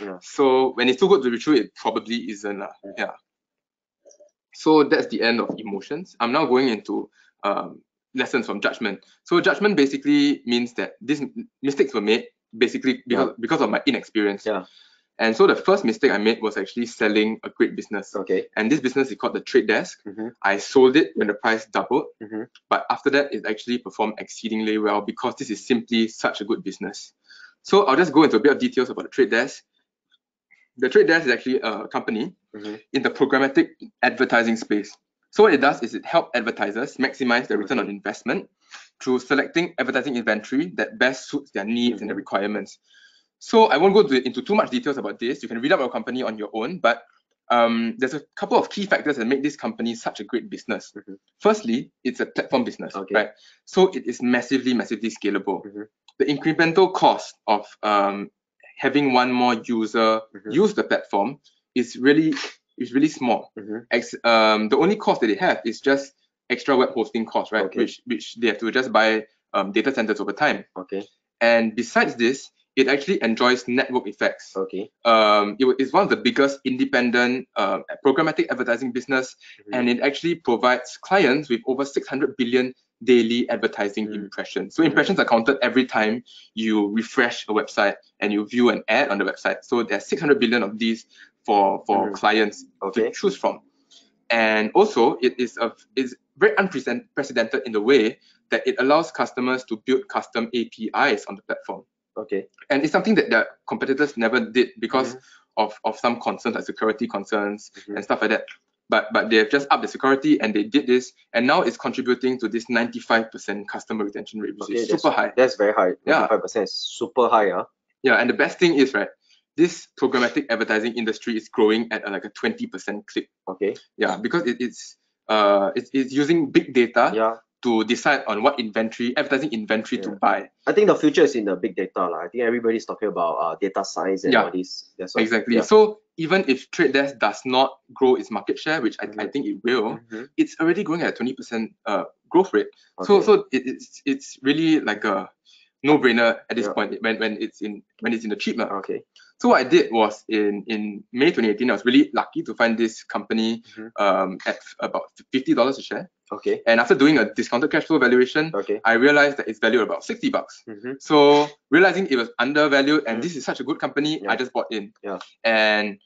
S1: Yeah.
S2: So when it's too good to be true, it probably isn't. lah. Yeah. So that's the end of emotions. I'm now going into um, lessons from judgment. So judgment basically means that these mistakes were made basically because, because of my inexperience.
S1: Yeah.
S2: And so the first mistake I made was actually selling a great business.
S1: Okay.
S2: And this business is called the Trade Desk.
S1: Mhm.
S2: I sold it when the price doubled,
S1: Mhm.
S2: but after that, it actually performed exceedingly well because this is simply such a good business. So I'll just go into a bit of details about the Trade Desk. The Trade Desk is actually a company
S1: Mhm.
S2: in the programmatic advertising space. So what it does is it helps advertisers maximize their return on investment through selecting advertising inventory that best suits their needs and their
S1: Mhm.
S2: requirements. So I won't go to, into too much details about this. You can read up our company on your own, but um, there's a couple of key factors that make this company such a great business.
S1: Mhm.
S2: Firstly, it's a platform business,
S1: Okay.
S2: right? So it is massively, massively scalable.
S1: Mhm.
S2: The incremental cost of um, having one more user
S1: Mhm.
S2: use the platform is really is really small.
S1: Mhm.
S2: Ex- um, the only cost that they have is just extra web hosting costs, right?
S1: Okay.
S2: Which which they have to just buy um, data centers over time.
S1: Okay.
S2: And besides this, it actually enjoys network effects.
S1: Okay.
S2: Um, it is one of the biggest independent uh, programmatic advertising business,
S1: Mhm.
S2: and it actually provides clients with over 600 billion daily advertising
S1: Mm.
S2: impressions. So impressions are counted every time you refresh a website and you view an ad on the website. So there's 600 billion of these for for
S1: Mm.
S2: clients
S1: Okay.
S2: to choose from. And also, it is a is very unprecedented in the way that it allows customers to build custom APIs on the platform.
S1: Okay.
S2: And it's something that the competitors never did because
S1: Mhm.
S2: of, of some concerns like security concerns
S1: Mhm.
S2: and stuff like that. But but they've just upped the security and they did this, and now it's contributing to this 95% customer retention rate, which
S1: Okay.
S2: is
S1: that's-
S2: super high.
S1: That's very high.
S2: Yeah.
S1: 95% is super high. Huh?
S2: Yeah, and the best thing is right, this programmatic advertising industry is growing at a, like a 20% clip.
S1: Okay.
S2: Yeah, because it, it's uh it's, it's using big data
S1: Yeah.
S2: to decide on what inventory, advertising inventory to buy.
S1: I think the future is in the big data. lah. I think everybody's talking about uh, data science and
S2: Yeah.
S1: all this. That's why.
S2: Exactly.
S1: Yeah.
S2: So even if Trade Desk does not grow its market share, which I, I
S1: Mhm.
S2: think it will,
S1: Mhm.
S2: it's already growing at a 20% uh, growth rate. So
S1: Okay.
S2: so it, it's it's really like a no-brainer at this
S1: Yeah.
S2: point when, when it's in when it's in the cheap. lah.
S1: Okay.
S2: So what I did was in in May 2018, I was really lucky to find this company
S1: Mhm.
S2: um, at about fifty dollars a share.
S1: Okay.
S2: And after doing a discounted cash flow valuation,
S1: Okay.
S2: I realized that it's valued about 60 bucks.
S1: Mm-hmm.
S2: So realizing it was undervalued and
S1: Mm.
S2: this is such a good company,
S1: Yeah.
S2: I just bought in.
S1: Yeah.
S2: And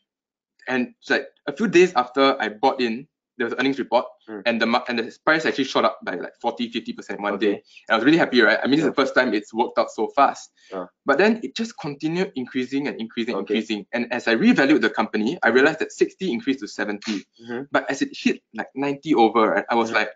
S2: and like a few days after I bought in, there was earnings report
S1: Mm.
S2: and the and the price actually shot up by like 40, 50% one
S1: Okay.
S2: day. And I was really happy, right? I mean, this
S1: Yeah.
S2: is the first time it's worked out so fast.
S1: Yeah.
S2: But then it just continued increasing and increasing,
S1: Okay.
S2: increasing. And as I revalued the company, I realized that 60 increased to 70.
S1: Mhm.
S2: But as it hit like 90 over, right, I was
S1: Mhm.
S2: like,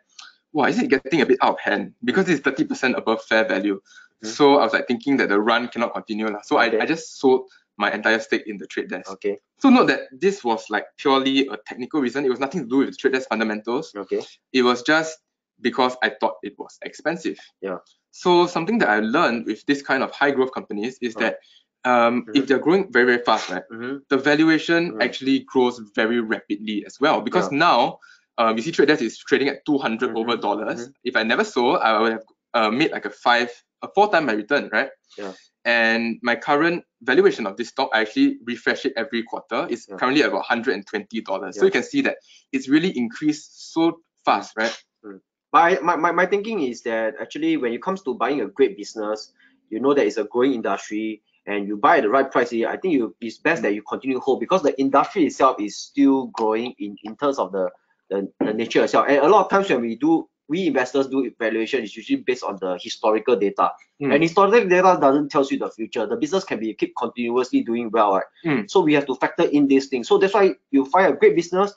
S2: wow, is it getting a bit out of hand? Because it's 30% above fair value.
S1: Mhm.
S2: So I was like thinking that the run cannot continue. lah. So
S1: Okay.
S2: I, I just sold my entire stake in the trade desk.
S1: Okay.
S2: So note that this was like purely a technical reason. It was nothing to do with the trade desk fundamentals.
S1: Okay.
S2: It was just because I thought it was expensive.
S1: Yeah.
S2: So something that I learned with this kind of high growth companies is
S1: Oh.
S2: that um, if
S1: Mhm.
S2: they're growing very, very fast, right,
S1: Mm-hmm.
S2: the valuation
S1: Mm.
S2: actually grows very rapidly as well. Because now, um, you see trade desk is trading at 200 over
S1: Mhm.
S2: dollars. If I never sold, I would have uh, made like a five, a four time my return, right?
S1: Yeah.
S2: And my current valuation of this stock, I actually refresh it every quarter. It's
S1: Yeah.
S2: currently about 120 dollars. So you can see that it's really increased so fast, right? Mm.
S1: My, my, my, my thinking is that actually when it comes to buying a great business, you know that it's a growing industry and you buy at the right price, I think you, it's best that mm. you continue to hold because the industry itself is still growing in, in terms of the, the, the nature itself. And a lot of times when we do, we investors do evaluation, it's usually based on the historical data.
S2: Mm.
S1: And historical data doesn't tell you the future. The business can be keep continuously doing well, right?
S2: Mm.
S1: So we have to factor in these things. So that's why you find a great business,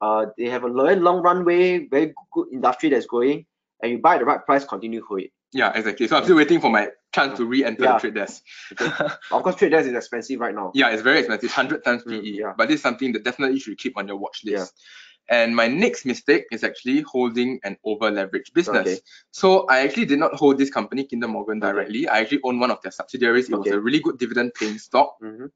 S1: uh, they have a very long runway, very good industry that's growing, and you buy at the right price, continue for it.
S2: Yeah, exactly. So I'm still waiting for my chance to re-enter
S1: Yeah.
S2: the trade desk.
S1: Of course, trade desk is expensive right now.
S2: Yeah, it's very expensive, 100 times PE.
S1: Mm, yeah.
S2: But this is something that definitely you should keep on your watch
S1: Yeah.
S2: And my next mistake is actually holding an over leveraged business.
S1: Okay.
S2: So I actually did not hold this company, Kinder Morgan, directly. I actually own one of their subsidiaries. It
S1: Okay.
S2: was a really good dividend paying stock.
S1: Mhm.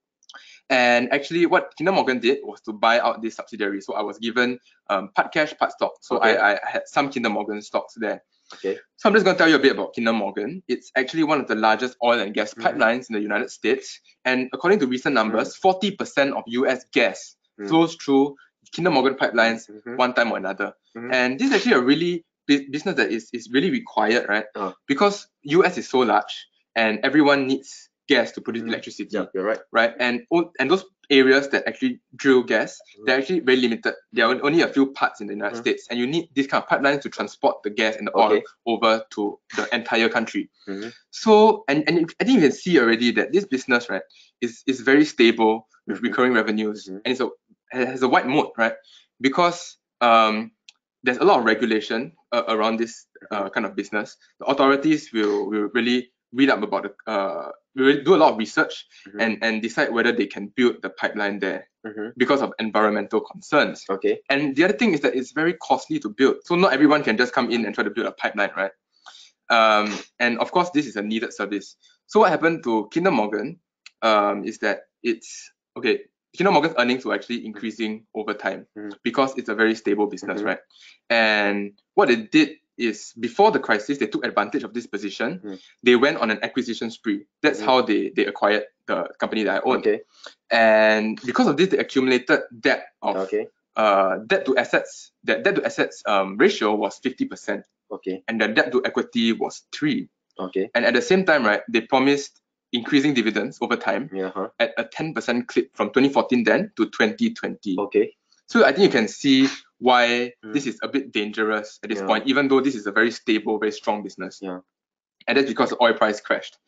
S2: And actually, what Kinder Morgan did was to buy out this subsidiary. So I was given um, part cash, part stock. So
S1: Okay.
S2: I, I had some Kinder Morgan stocks there.
S1: Okay.
S2: So I'm just going to tell you a bit about Kinder Morgan. It's actually one of the largest oil and gas
S1: Mhm.
S2: pipelines in the United States. And according to recent numbers, 40% of US gas
S1: Mm.
S2: flows through Kinder Morgan pipelines
S1: Mhm.
S2: one time or another.
S1: Mhm.
S2: And this is actually a really bu- business that is, is really required, right?
S1: Uh.
S2: Because US is so large and everyone needs gas to produce
S1: Mhm.
S2: electricity
S1: Yeah, you're right.
S2: right? And and those areas that actually drill gas, they're actually very limited. There are only a few parts in the United
S1: Mhm.
S2: States, and you need this kind of pipelines to transport the gas and the
S1: Okay.
S2: oil over to the entire country.
S1: Mhm.
S2: So, and and I think you can see already that this business, right, is is very stable with recurring revenues, and it's a has a wide moat, right? Because um, there's a lot of regulation uh, around this uh, kind of business. The authorities will will really read up about the uh, will do a lot of research
S1: Mhm.
S2: and and decide whether they can build the pipeline there
S1: Mhm.
S2: because of environmental concerns.
S1: Okay.
S2: And the other thing is that it's very costly to build. So not everyone can just come in and try to build a pipeline, right? Um, and of course, this is a needed service. So what happened to Kinder Morgan um, is that it's okay. Kinder Morgan's earnings were actually increasing over time
S1: Mhm.
S2: because it's a very stable business,
S1: Mhm.
S2: right? And what they did is before the crisis, they took advantage of this position.
S1: Mhm.
S2: They went on an acquisition spree. That's
S1: Mhm.
S2: how they they acquired the company that I own.
S1: Okay.
S2: And because of this, they accumulated debt of
S1: Okay.
S2: uh, debt to assets. That debt to assets um, ratio was 50%,
S1: Okay.
S2: and the debt to equity was three.
S1: Okay.
S2: And at the same time, right, they promised increasing dividends over time
S1: Yeah. Huh.
S2: at a 10% clip from 2014 then to 2020.
S1: Okay.
S2: So I think you can see why
S1: Mm.
S2: this is a bit dangerous at this
S1: Yeah.
S2: point, even though this is a very stable, very strong business.
S1: Yeah.
S2: And that's because the oil price crashed.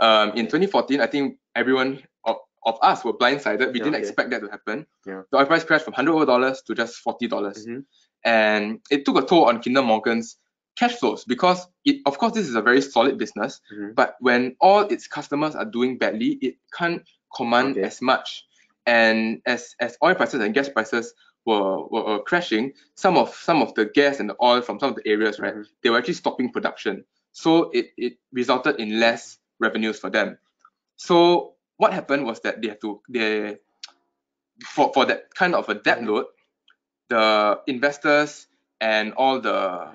S2: Um, in 2014, I think everyone of, of us were blindsided. We
S1: Yeah,
S2: didn't
S1: okay.
S2: expect that to happen.
S1: Yeah.
S2: The oil price crashed from $100 to just 40 dollars,
S1: Mhm.
S2: and it took a toll on Kinder Morgan's cash flows because it, of course, this is a very solid business.
S1: Mhm.
S2: But when all its customers are doing badly, it can't command
S1: Okay.
S2: as much. And as as oil prices and gas prices were, were, were crashing, some of some of the gas and the oil from some of the areas, right,
S1: Mhm.
S2: they were actually stopping production. So it, it resulted in less revenues for them. So what happened was that they have to they for, for that kind of a debt
S1: Mhm.
S2: load, the investors and all the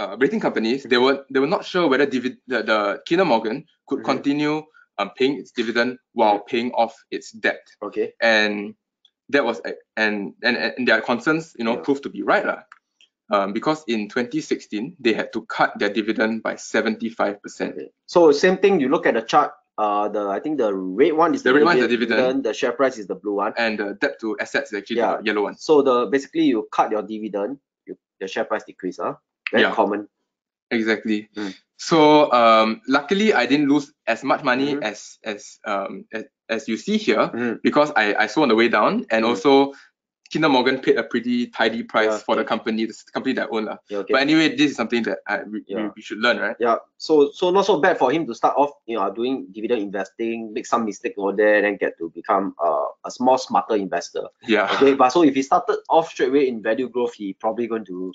S2: uh, rating companies they were they were not sure whether divid- the, the Kinder Morgan could
S1: Mhm.
S2: continue um, paying its dividend while paying off its debt
S1: Okay.
S2: and that was and and, and their concerns you know
S1: Yeah.
S2: proved to be right lah. um, because in 2016 they had to cut their dividend by 75%.
S1: Okay. So same thing. You look at the chart. Uh, the I think the red one is
S2: The red one is the dividend.
S1: The share price is the blue one.
S2: And the debt to assets is actually
S1: Yeah.
S2: the yellow one.
S1: So the basically you cut your dividend, you, the share price decrease. Huh? Very
S2: Yeah.
S1: common.
S2: Exactly.
S1: Mm.
S2: So um, luckily I didn't lose as much money
S1: Mhm.
S2: as as um as, as you see here
S1: Mhm.
S2: because I, I saw on the way down and
S1: Mm.
S2: also Kinder Morgan paid a pretty tidy price
S1: Yeah,
S2: for the company, the company that I own. lah.
S1: Yeah, okay.
S2: But anyway, this is something that I, we, we-
S1: Yeah.
S2: we should learn, right?
S1: Yeah, so so not so bad for him to start off, you know, doing dividend investing, make some mistake over there, then get to become uh, a small smarter investor.
S2: Yeah.
S1: Okay, but so if he started off straight away in value growth, he probably going to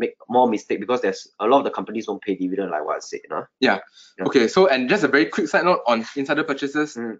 S1: make more mistake because there's a lot of the companies don't pay dividend like what I said. Huh? Yeah.
S2: Okay, so and just a very quick side note on insider purchases.
S1: Mm.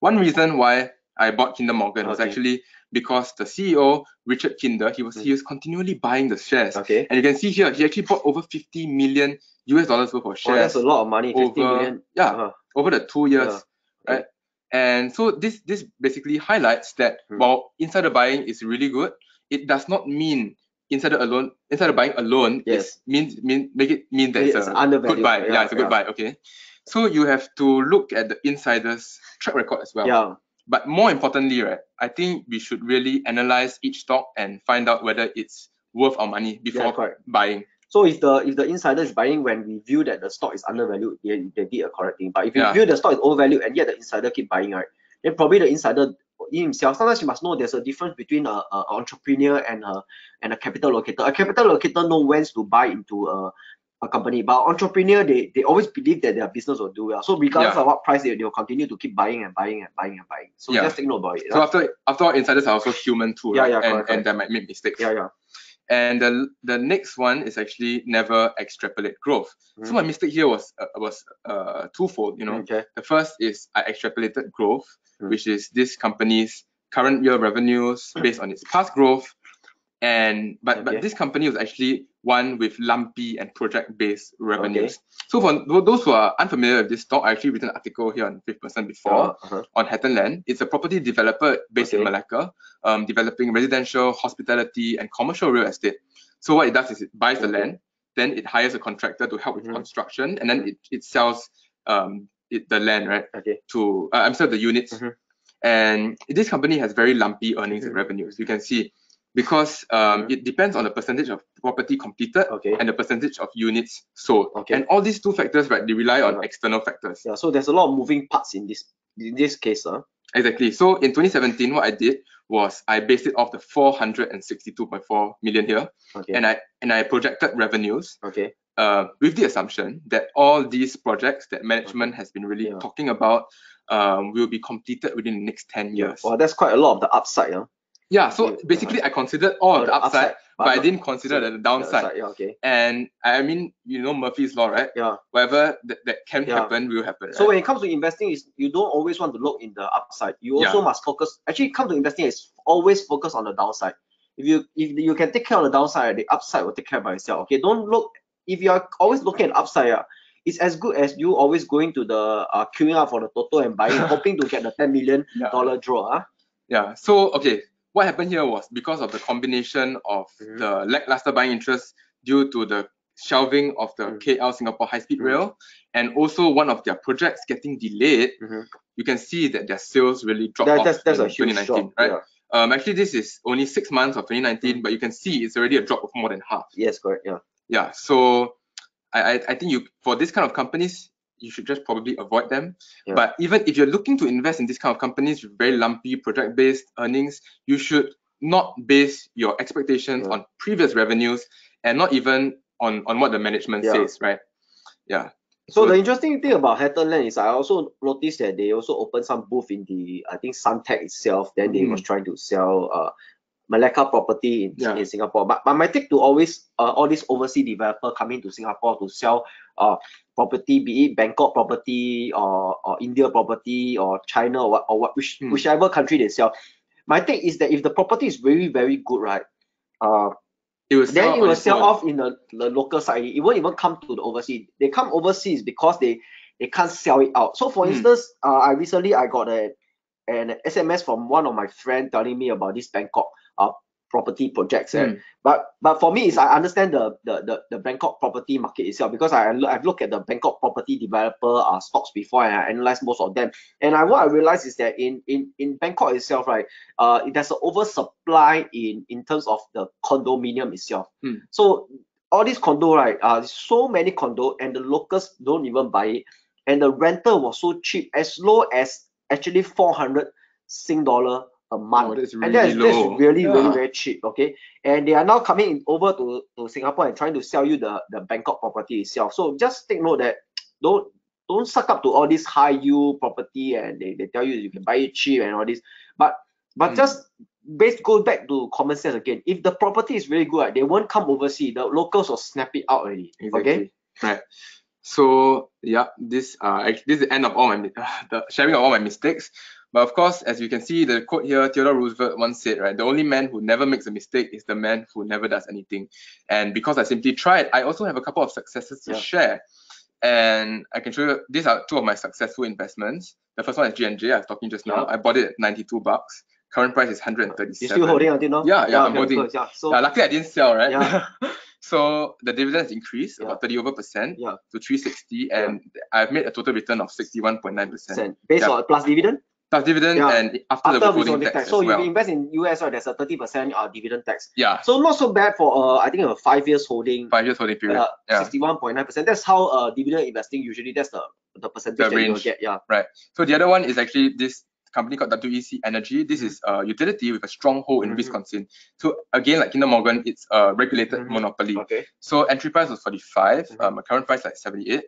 S2: One reason why I bought Kinder Morgan was actually because the CEO Richard Kinder he was
S1: Mm.
S2: he was continually buying the shares,
S1: Okay.
S2: and you can see here he actually bought over 50 million US dollars worth of shares.
S1: Oh, that's a lot of money, 50
S2: over
S1: million.
S2: yeah
S1: Uh-huh.
S2: over the two years,
S1: Yeah.
S2: right? And so this this basically highlights that
S1: Mm.
S2: while insider buying is really good, it does not mean insider alone insider buying alone
S1: Yes.
S2: means mean make it mean that
S1: It's
S2: it's a good buy. Yeah,
S1: yeah,
S2: it's a good
S1: yeah.
S2: buy. Okay. So you have to look at the insider's track record as well.
S1: Yeah.
S2: But more importantly, right, I think we should really analyze each stock and find out whether it's worth our money before
S1: correct.
S2: buying.
S1: So if the if the insider is buying when we view that the stock is undervalued, they, they did a correct thing. But if you
S2: Yeah.
S1: view the stock is overvalued and yet the insider keep buying, right, then probably the insider himself. Sometimes you must know there's a difference between a, a entrepreneur and a and a capital allocator. A capital allocator know when to buy into a, a company, but entrepreneur they, they always believe that their business will do well. So regardless
S2: Yeah.
S1: of what price they they'll continue to keep buying and buying and buying and buying. So
S2: Yeah.
S1: just take note about it.
S2: So after after all, insiders are also human too,
S1: Yeah,
S2: right?
S1: yeah,
S2: and,
S1: correct,
S2: and they might make mistakes.
S1: yeah, yeah.
S2: And the the next one is actually never extrapolate growth. So
S1: Mhm.
S2: my mistake here was uh, was uh, twofold. You know,
S1: Okay.
S2: the first is I extrapolated growth,
S1: Mm.
S2: which is this company's current year revenues based on its past growth, and but
S1: Okay.
S2: but this company was actually one with lumpy and project-based revenues. So for those who are unfamiliar with this stock, I actually written an article here on Fifth Person before
S1: Uh-huh.
S2: on Hatton Land. It's a property developer based in Malacca, um, developing residential, hospitality, and commercial real estate. So what it does is it buys the land, then it hires a contractor to help with
S1: Mhm.
S2: construction, and then it, it sells um, it, the land, right,
S1: Okay.
S2: to, uh, I'm sorry, the units.
S1: Mhm.
S2: And this company has very lumpy earnings and
S1: Mhm.
S2: revenues. You can see because um, it depends on the percentage of property completed
S1: Okay.
S2: and the percentage of units sold.
S1: Okay.
S2: And all these two factors, right, they rely on
S1: Right.
S2: external factors.
S1: Yeah. So there's a lot of moving parts in this in this case. Uh.
S2: Exactly. So in 2017, what I did was I based it off the 462.4 million here,
S1: Okay.
S2: and I and I projected revenues
S1: okay.
S2: uh, with the assumption that all these projects that management has been really
S1: Yeah.
S2: talking about um, will be completed within the next 10 years.
S1: Well, that's quite a lot of the upside. Huh?
S2: Yeah. So
S1: Yeah.
S2: basically, I considered all of the upside, but I didn't consider
S1: so
S2: the downside.
S1: Yeah. Okay.
S2: And I mean, you know Murphy's law, right?
S1: Yeah.
S2: Whatever that, that can
S1: Yeah.
S2: happen will happen.
S1: So
S2: right?
S1: when it comes to investing, is you don't always want to look in the upside. You also
S2: Yeah.
S1: must focus. Actually, come to investing is always focus on the downside. If you if you can take care of the downside, the upside will take care by itself. Okay. Don't look if you are always looking at upside. Uh, it's as good as you always going to the uh, queuing up for the toto and buying, hoping to get the 10 million
S2: Yeah.
S1: dollar draw. Huh?
S2: Yeah. So okay, what happened here was because of the combination of
S1: Mhm.
S2: the lackluster buying interest due to the shelving of the
S1: Mhm.
S2: KL Singapore High Speed
S1: Mhm.
S2: Rail, and also one of their projects getting delayed, you can see that their sales really dropped
S1: That,
S2: off
S1: that's that's
S2: in
S1: a
S2: 2019,
S1: drop.
S2: right?
S1: Yeah.
S2: Um, actually, this is only six months of 2019, but you can see it's already a drop of more than half.
S1: Yes, correct. Yeah.
S2: Yeah. So I I, I think you for this kind of companies. You should just probably avoid them.
S1: Yeah.
S2: But even if you're looking to invest in this kind of companies with very lumpy project-based earnings, you should not base your expectations
S1: Yeah.
S2: on previous revenues and not even on, on what the management
S1: Yeah.
S2: says, right? Yeah.
S1: So
S2: So-
S1: the interesting thing about Hatton Land is I also noticed that they also opened some booth in the I think Suntec itself. Then they
S2: Mm.
S1: was trying to sell uh Malacca property in,
S2: Yeah.
S1: in Singapore. But but my take to always uh, all these overseas developer coming to Singapore to sell uh property, be it Bangkok property or or India property or China or what or what which
S2: Hmm.
S1: whichever country they sell. My take is that if the property is very very good, right? Uh,
S2: It will
S1: then it will sell off in the, the local side. It won't even come to the overseas. They come overseas because they they can't sell it out. So for
S2: Hmm.
S1: instance, uh, I recently I got a an SMS from one of my friend telling me about this Bangkok uh property projects. eh.
S2: Mm.
S1: But but for me, is I understand the, the the the Bangkok property market itself because I I've looked at the Bangkok property developer uh, stocks before and I analyzed most of them. And I what I realized is that in in in Bangkok itself, right, uh, there's an oversupply in in terms of the condominium itself.
S2: Mm.
S1: So all these condo, right, uh, so many condo and the locals don't even buy it, and the rental was so cheap, as low as actually 400 Sing dollar a month.
S2: Oh, that's
S1: and
S2: really
S1: that's, that's
S2: low.
S1: really, really
S2: Yeah.
S1: very cheap. Okay. And they are now coming over to, to Singapore and trying to sell you the, the Bangkok property itself. So just take note that don't don't suck up to all this high yield property and they, they tell you you can buy it cheap and all this. But but
S2: Mm.
S1: just base go back to common sense again. If the property is really good, they won't come overseas. The locals will snap it out already. Okay.
S2: Right. So yeah, this uh this is the end of all my mi- the sharing of all my mistakes. But of course, as you can see, the quote here, Theodore Roosevelt once said, right, the only man who never makes a mistake is the man who never does anything. And because I simply tried, I also have a couple of successes to
S1: Yeah.
S2: share. And I can show you these are two of my successful investments. The first one is J&J, I was talking just now.
S1: Yeah.
S2: I bought it at 92 bucks. Current price is 137.
S1: You still holding until now?
S2: Yeah, yeah, ah,
S1: I'm
S2: holding.
S1: Yeah. So
S2: Yeah, luckily I didn't sell, right?
S1: Yeah.
S2: so the dividends increased
S1: Yeah.
S2: about 30 over percent
S1: Yeah.
S2: to 360,
S1: Yeah.
S2: and I've made a total return of 61.9 percent
S1: based
S2: Yeah.
S1: on plus dividend
S2: plus dividend
S1: Yeah.
S2: and after,
S1: after
S2: the withholding tax,
S1: tax.
S2: as
S1: So if
S2: well.
S1: you invest in US, right, there's a 30% uh, dividend tax.
S2: yeah,
S1: So not so bad for uh, I think a five years holding.
S2: five years holding period.
S1: Uh,
S2: yeah.
S1: 61.9%. That's how uh dividend investing usually. That's the the percentage
S2: The range.
S1: get. Yeah. Right.
S2: So the other one is actually this company called WEC Energy. This is a utility with a stronghold in
S1: Mhm.
S2: Wisconsin. So again, like Kinder Morgan, it's a regulated
S1: Mhm.
S2: monopoly.
S1: Okay.
S2: So entry price was 45,
S1: Mhm.
S2: um, current price like 78,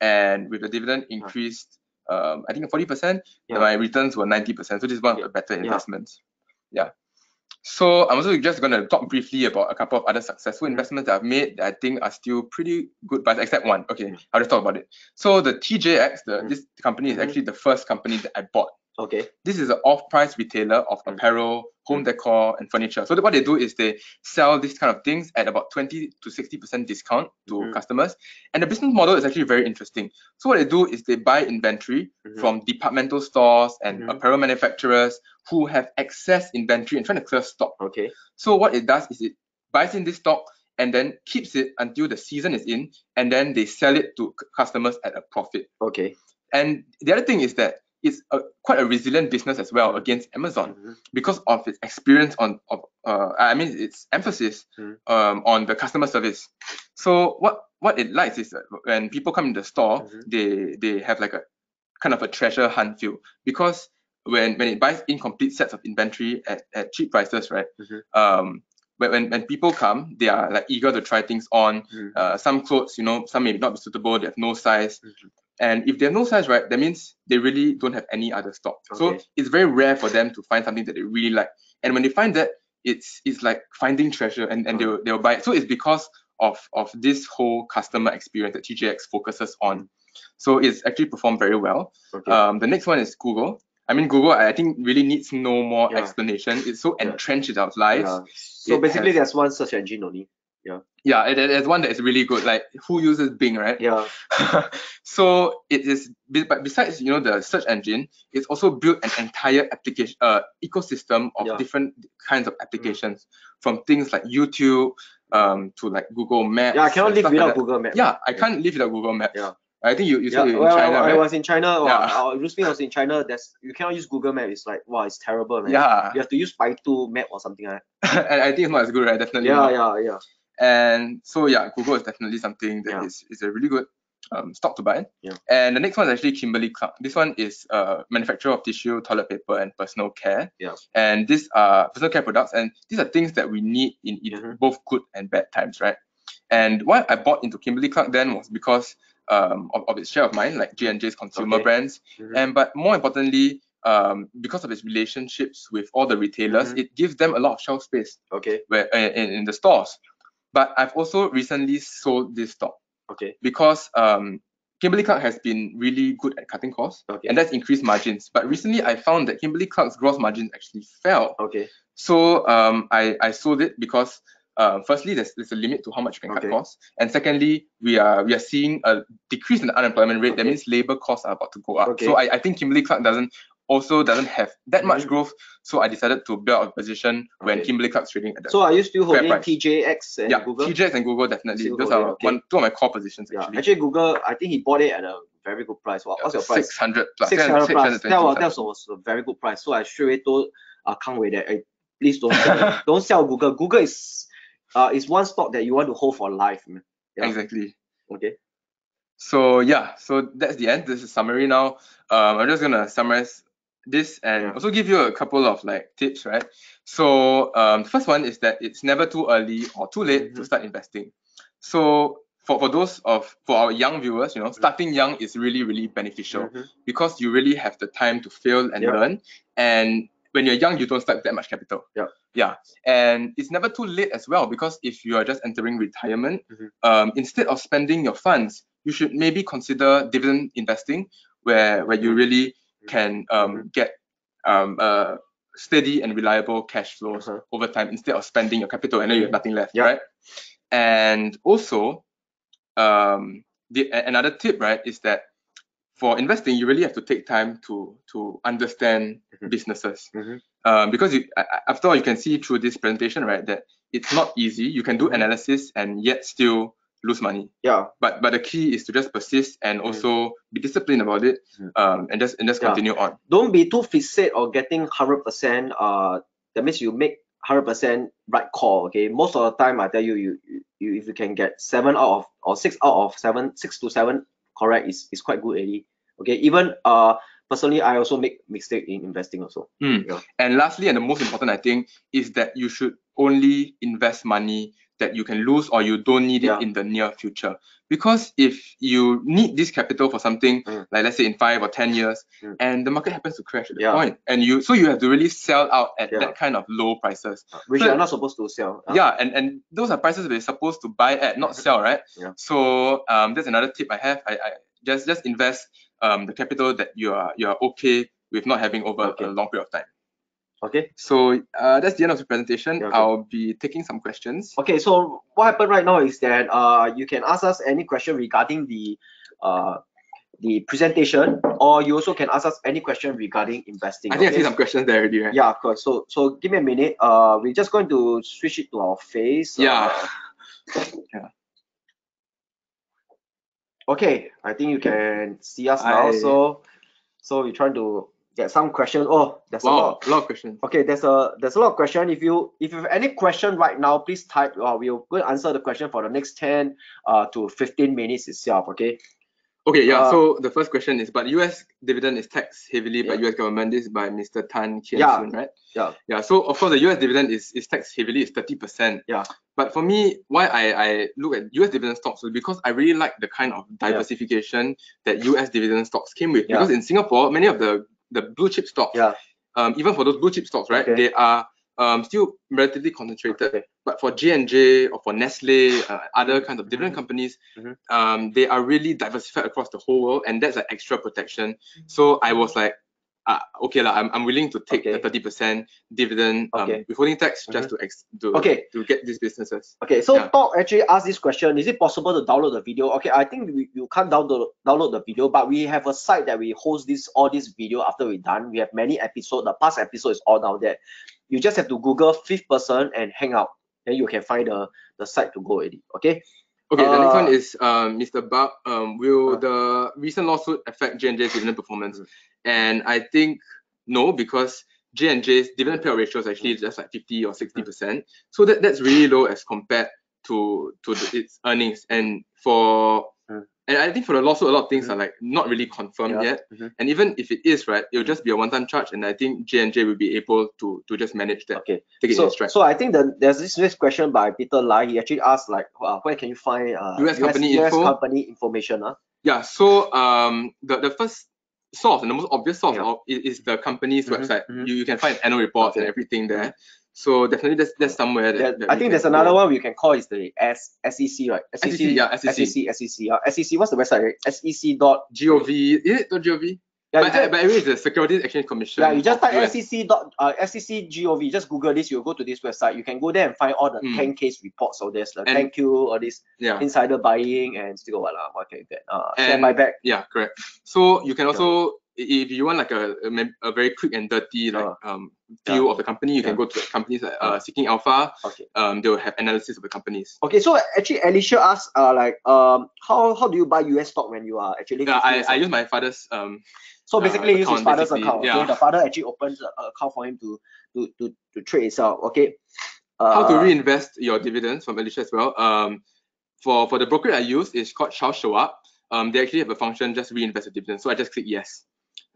S2: and with the dividend increased, um, I think 40%,
S1: Yeah.
S2: my returns were 90%. So this is one of the better
S1: Yeah.
S2: investments. Yeah. So I'm also just going to talk briefly about a couple of other successful
S1: Mhm.
S2: investments that I've made that I think are still pretty good buys, except one. Okay,
S1: Mhm.
S2: I'll just talk about it. So the TJX, the
S1: Mhm.
S2: this company is actually the first company that I bought.
S1: Okay.
S2: This is an off-price retailer of
S1: Mm.
S2: apparel, home decor, and furniture. So what they do is they sell these kind of things at about 20 to 60% discount to
S1: Mhm.
S2: customers. And the business model is actually very interesting. So what they do is they buy inventory
S1: Mhm.
S2: from departmental stores and
S1: Mhm.
S2: apparel manufacturers who have excess inventory and trying to clear stock.
S1: Okay.
S2: So what it does is it buys in this stock and then keeps it until the season is in, and then they sell it to customers at a profit.
S1: Okay.
S2: And the other thing is that it's a, quite a resilient business as well against Amazon
S1: Mhm.
S2: because of its experience on of uh, I mean its emphasis
S1: Mm.
S2: um, on the customer service. So what what it likes is that when people come in the store,
S1: Mhm.
S2: they they have like a kind of a treasure hunt feel because when when it buys incomplete sets of inventory at, at cheap prices, right?
S1: Mhm.
S2: Um, when, when when people come, they are like eager to try things on.
S1: Mhm.
S2: Uh, some clothes, you know, some may not be suitable. They have no size. And if they have no size, right, that means they really don't have any other stock. So it's very rare for them to find something that they really like. And when they find that, it's it's like finding treasure and, and they'll they'll buy it. So it's because of of this whole customer experience that TJX focuses on. So it's actually performed very well.
S1: Okay.
S2: Um, the next one is Google. I mean, Google, I think really needs no more
S1: Yeah.
S2: explanation. It's so
S1: Yeah.
S2: entrenched in our lives.
S1: yeah. So
S2: it
S1: basically,
S2: has-
S1: there's one search engine only.
S2: Yeah, it, it- it's one that is really good. Like who uses Bing, right?
S1: Yeah.
S2: so it is but besides you know the search engine it's also built an entire application uh ecosystem of
S1: Yeah. Mm.
S2: different kinds of applications from things like youtube um to like google maps
S1: Yeah. I cannot live
S2: stuff like
S1: without. Google Maps.
S2: yeah i can't live without google maps
S1: Yeah.
S2: i think you, you
S1: Yeah,
S2: said
S1: well,
S2: in china
S1: I, I was in China. Wow,
S2: Yeah.
S1: uh, Rusmin was in China. There's you cannot use Google Map. It's like wow, it's terrible, man.
S2: yeah
S1: You have to use Baidu Map or something like that.
S2: i think it's not as good right definitely
S1: Yeah,
S2: not.
S1: yeah, yeah.
S2: And so yeah, Google is definitely something that is
S1: Yeah.
S2: is a really good um, stock to buy.
S1: Yeah.
S2: And the next one is actually Kimberly Clark. This one is a manufacturer of tissue, toilet paper, and personal care.
S1: Yeah.
S2: And these are personal care products, and these are things that we need in
S1: Mhm.
S2: both good and bad times, right? And why I bought into Kimberly Clark then was because um, of, of its share of mind, like J&J's consumer
S1: Okay.
S2: brands,
S1: Mhm.
S2: and but more importantly, um, because of its relationships with all the retailers,
S1: Mhm.
S2: it gives them a lot of shelf space
S1: Okay,
S2: where uh, in, in the stores. But I've also recently sold this stock
S1: okay,
S2: because um, Kimberly Clark has been really good at cutting costs
S1: okay,
S2: and that's increased margins. But recently I found that Kimberly Clark's gross margins actually fell.
S1: okay.
S2: So um, I, I sold it because uh, firstly there's, there's a limit to how much you can
S1: Okay.
S2: cut costs, and secondly we are we are seeing a decrease in the unemployment rate. That means labor costs are about to go up.
S1: Okay.
S2: So I, I think Kimberly Clark doesn't also doesn't have that much growth. So I decided to build a position when Kimberly Clark's trading at that.
S1: So are you still holding
S2: price.
S1: TJX and
S2: yeah,
S1: Google?
S2: TJX and Google definitely.
S1: Still
S2: Those
S1: holding,
S2: are
S1: okay.
S2: one two of my core positions
S1: Yeah,
S2: actually.
S1: actually Google, I think he bought it at a very good price. What, what's your price?
S2: Six hundred plus.
S1: 600 plus.
S2: 620
S1: That was, that was a very good price. So I straight away told uh, Kang Wei that hey, please don't sell, don't sell Google. Google is uh is one stock that you want to hold for life. Man. Yeah.
S2: Exactly.
S1: Okay.
S2: So yeah, so that's the end. This is summary now. Um, I'm just gonna summarize this and also give you a couple of like tips, right? So um, first one is that it's never too early or too late to
S1: Mhm.
S2: start investing. So for, for those of for our young viewers, you know, starting young is really really beneficial
S1: Mhm.
S2: because you really have the time to fail and learn. And when you're young, you don't start with that much capital.
S1: Yeah.
S2: Yeah. And it's never too late as well because if you are just entering retirement,
S1: Mhm.
S2: um, instead of spending your funds, you should maybe consider dividend investing, where where you
S1: Mhm.
S2: really can um, get um, uh, steady and reliable cash flows
S1: Uh-huh.
S2: over time instead of spending your capital and then you have nothing left,
S1: Yeah.
S2: right? And also, um, the another tip, right, is that for investing, you really have to take time to to understand
S1: Mhm.
S2: businesses.
S1: Mhm.
S2: Um, because you, after all, you can see through this presentation, right, that it's not easy. You can do analysis and yet still lose money.
S1: Yeah.
S2: But but the key is to just persist and also be disciplined about it,
S1: Mhm.
S2: um, and just and just
S1: Yeah.
S2: continue on.
S1: Don't be too fixate or getting hundred percent. Uh, that means you make hundred percent right call. Okay. Most of the time, I tell you, you, you you if you can get seven out of or six out of seven, six to seven correct is is quite good already. Okay. Even uh personally, I also make mistake in investing also.
S2: Mm.
S1: Yeah.
S2: And lastly, and the most important, I think, is that you should only invest money that you can lose or you don't need
S1: Yeah.
S2: it in the near future. Because if you need this capital for something,
S1: Mm.
S2: like let's say in five or ten years,
S1: Mm.
S2: and the market happens to crash at
S1: Yeah.
S2: point, and you so you have to really sell out at
S1: Yeah.
S2: that kind of low prices.
S1: Which
S2: So-
S1: you are not supposed to sell. Uh,
S2: Yeah, and, and those are prices we're supposed to buy at, not sell, right?
S1: Yeah.
S2: So um, that's another tip I have. I, I just just invest um, the capital that you are you are okay with not having over
S1: Okay.
S2: a long period of time.
S1: Okay.
S2: So uh, that's the end of the presentation.
S1: Okay.
S2: I'll be taking some questions.
S1: Okay, so what happened right now is that uh, you can ask us any question regarding the uh, the presentation, or you also can ask us any question regarding investing.
S2: I think I see some questions there already, right?
S1: Yeah, of course. So so give me a minute. Uh, we're just going to switch it to our face.
S2: Yeah.
S1: Uh,
S2: Yeah.
S1: Okay, I think you can see us now.
S2: I-
S1: So so we're trying to get some questions. Oh, there's a lot.
S2: A lot of questions.
S1: Okay, there's a there's a lot of question. If you if you have any question right now, please type. Uh, we'll go answer the question for the next 10 uh to 15 minutes itself. Okay.
S2: Okay, yeah.
S1: Uh,
S2: so the first question is, but US dividend is taxed heavily by
S1: Yeah.
S2: US government. This is by Mr. Tan Kian
S1: Yeah.
S2: Soon, right?
S1: Yeah.
S2: Yeah. So of course the US dividend is, is taxed heavily, it's 30%.
S1: Yeah.
S2: But for me, why I, I look at US dividend stocks is because I really like the kind of diversification that US dividend stocks came with.
S1: Yeah.
S2: Because in Singapore, many of the, the blue chip stocks,
S1: Yeah.
S2: um, even for those blue chip stocks, right,
S1: Okay.
S2: they are um, still relatively concentrated.
S1: Okay.
S2: But for J&J or for Nestle, uh, other kinds of dividend
S1: Mhm.
S2: companies,
S1: Mhm.
S2: um, they are really diversified across the whole world, and that's an extra protection. So I was like, uh, okay, lah, I'm, I'm willing to take the 30% dividend um,
S1: Okay.
S2: withholding tax just to, ex- to
S1: Okay.
S2: to get these businesses.
S1: Okay, so
S2: Yeah.
S1: Talk actually asked this question, is it possible to download the video? Okay, I think we, you can't download download the video, but we have a site that we host this all this video after we're done. We have many episodes, the past episode is all down there. You just have to Google fifth person and hang out. Then you can find the, the site to go already. Okay.
S2: Okay, the next one
S1: Uh,
S2: is um, Mr. Buck. Um, will
S1: Uh.
S2: the recent lawsuit affect J&J's dividend performance? And I think no, because J&J's dividend payout ratio is actually just like 50 or 60%. So that, that's really low as compared to, to the, its earnings. And for
S1: Mm.
S2: And I think for the lawsuit, a lot of things are like not really confirmed
S1: Yeah.
S2: yet.
S1: Mhm.
S2: And even if it is, right, it'll just be a one-time charge. And I think J&J will be able to to just manage that,
S1: Okay.
S2: take it
S1: So, so I think that there's this next question by Peter Lai. He actually asked like, uh, where can you find uh,
S2: US company
S1: US
S2: info?
S1: company information? Uh?
S2: Yeah, so um, the, the first source and the most obvious source
S1: Yeah.
S2: of, is, is the company's
S1: Mhm,
S2: website.
S1: mhm.
S2: You, you can find annual reports and everything there. So definitely that's, that's somewhere that, that
S1: I think there's
S2: go.
S1: another one we can call is the S SEC, right?
S2: SEC, yeah, SEC.
S1: SEC, SEC, uh, SEC. What's the website? Right? SEC dot.
S2: GOV, is it not GOV?
S1: Yeah,
S2: but,
S1: just,
S2: but anyway, it's the Securities Exchange Commission.
S1: yeah, you just type
S2: US.
S1: SEC dot uh, SEC GOV. Just Google this. You go to this website. You can go there and find all the
S2: Mm.
S1: 10-Ks reports. So there's the
S2: And-
S1: thank you, all this
S2: Yeah,
S1: insider buying, and still what lah? What can you get? Uh, share
S2: And-
S1: buyback.
S2: yeah, correct. So you can also if you want like a, a, a very quick and dirty like
S1: Uh,
S2: um view of the company, you
S1: Yeah.
S2: can go to companies like
S1: Uh.
S2: uh, Seeking Alpha.
S1: Okay.
S2: Um, they will have analysis of the companies.
S1: Okay, so actually Alicia asked uh like um how how do you buy US stock when you are actually
S2: Yeah, I, I use my father's um
S1: So
S2: uh,
S1: basically, use his father's
S2: basically,
S1: account. Okay,
S2: yeah.
S1: the father actually opens an account for him to to to, to trade itself. Okay.
S2: how to
S1: Uh,
S2: reinvest your dividends from Alicia as well. Um, for for the broker I use is called Charles Schwab. Um, they actually have a function just reinvest the dividends. So I just click yes.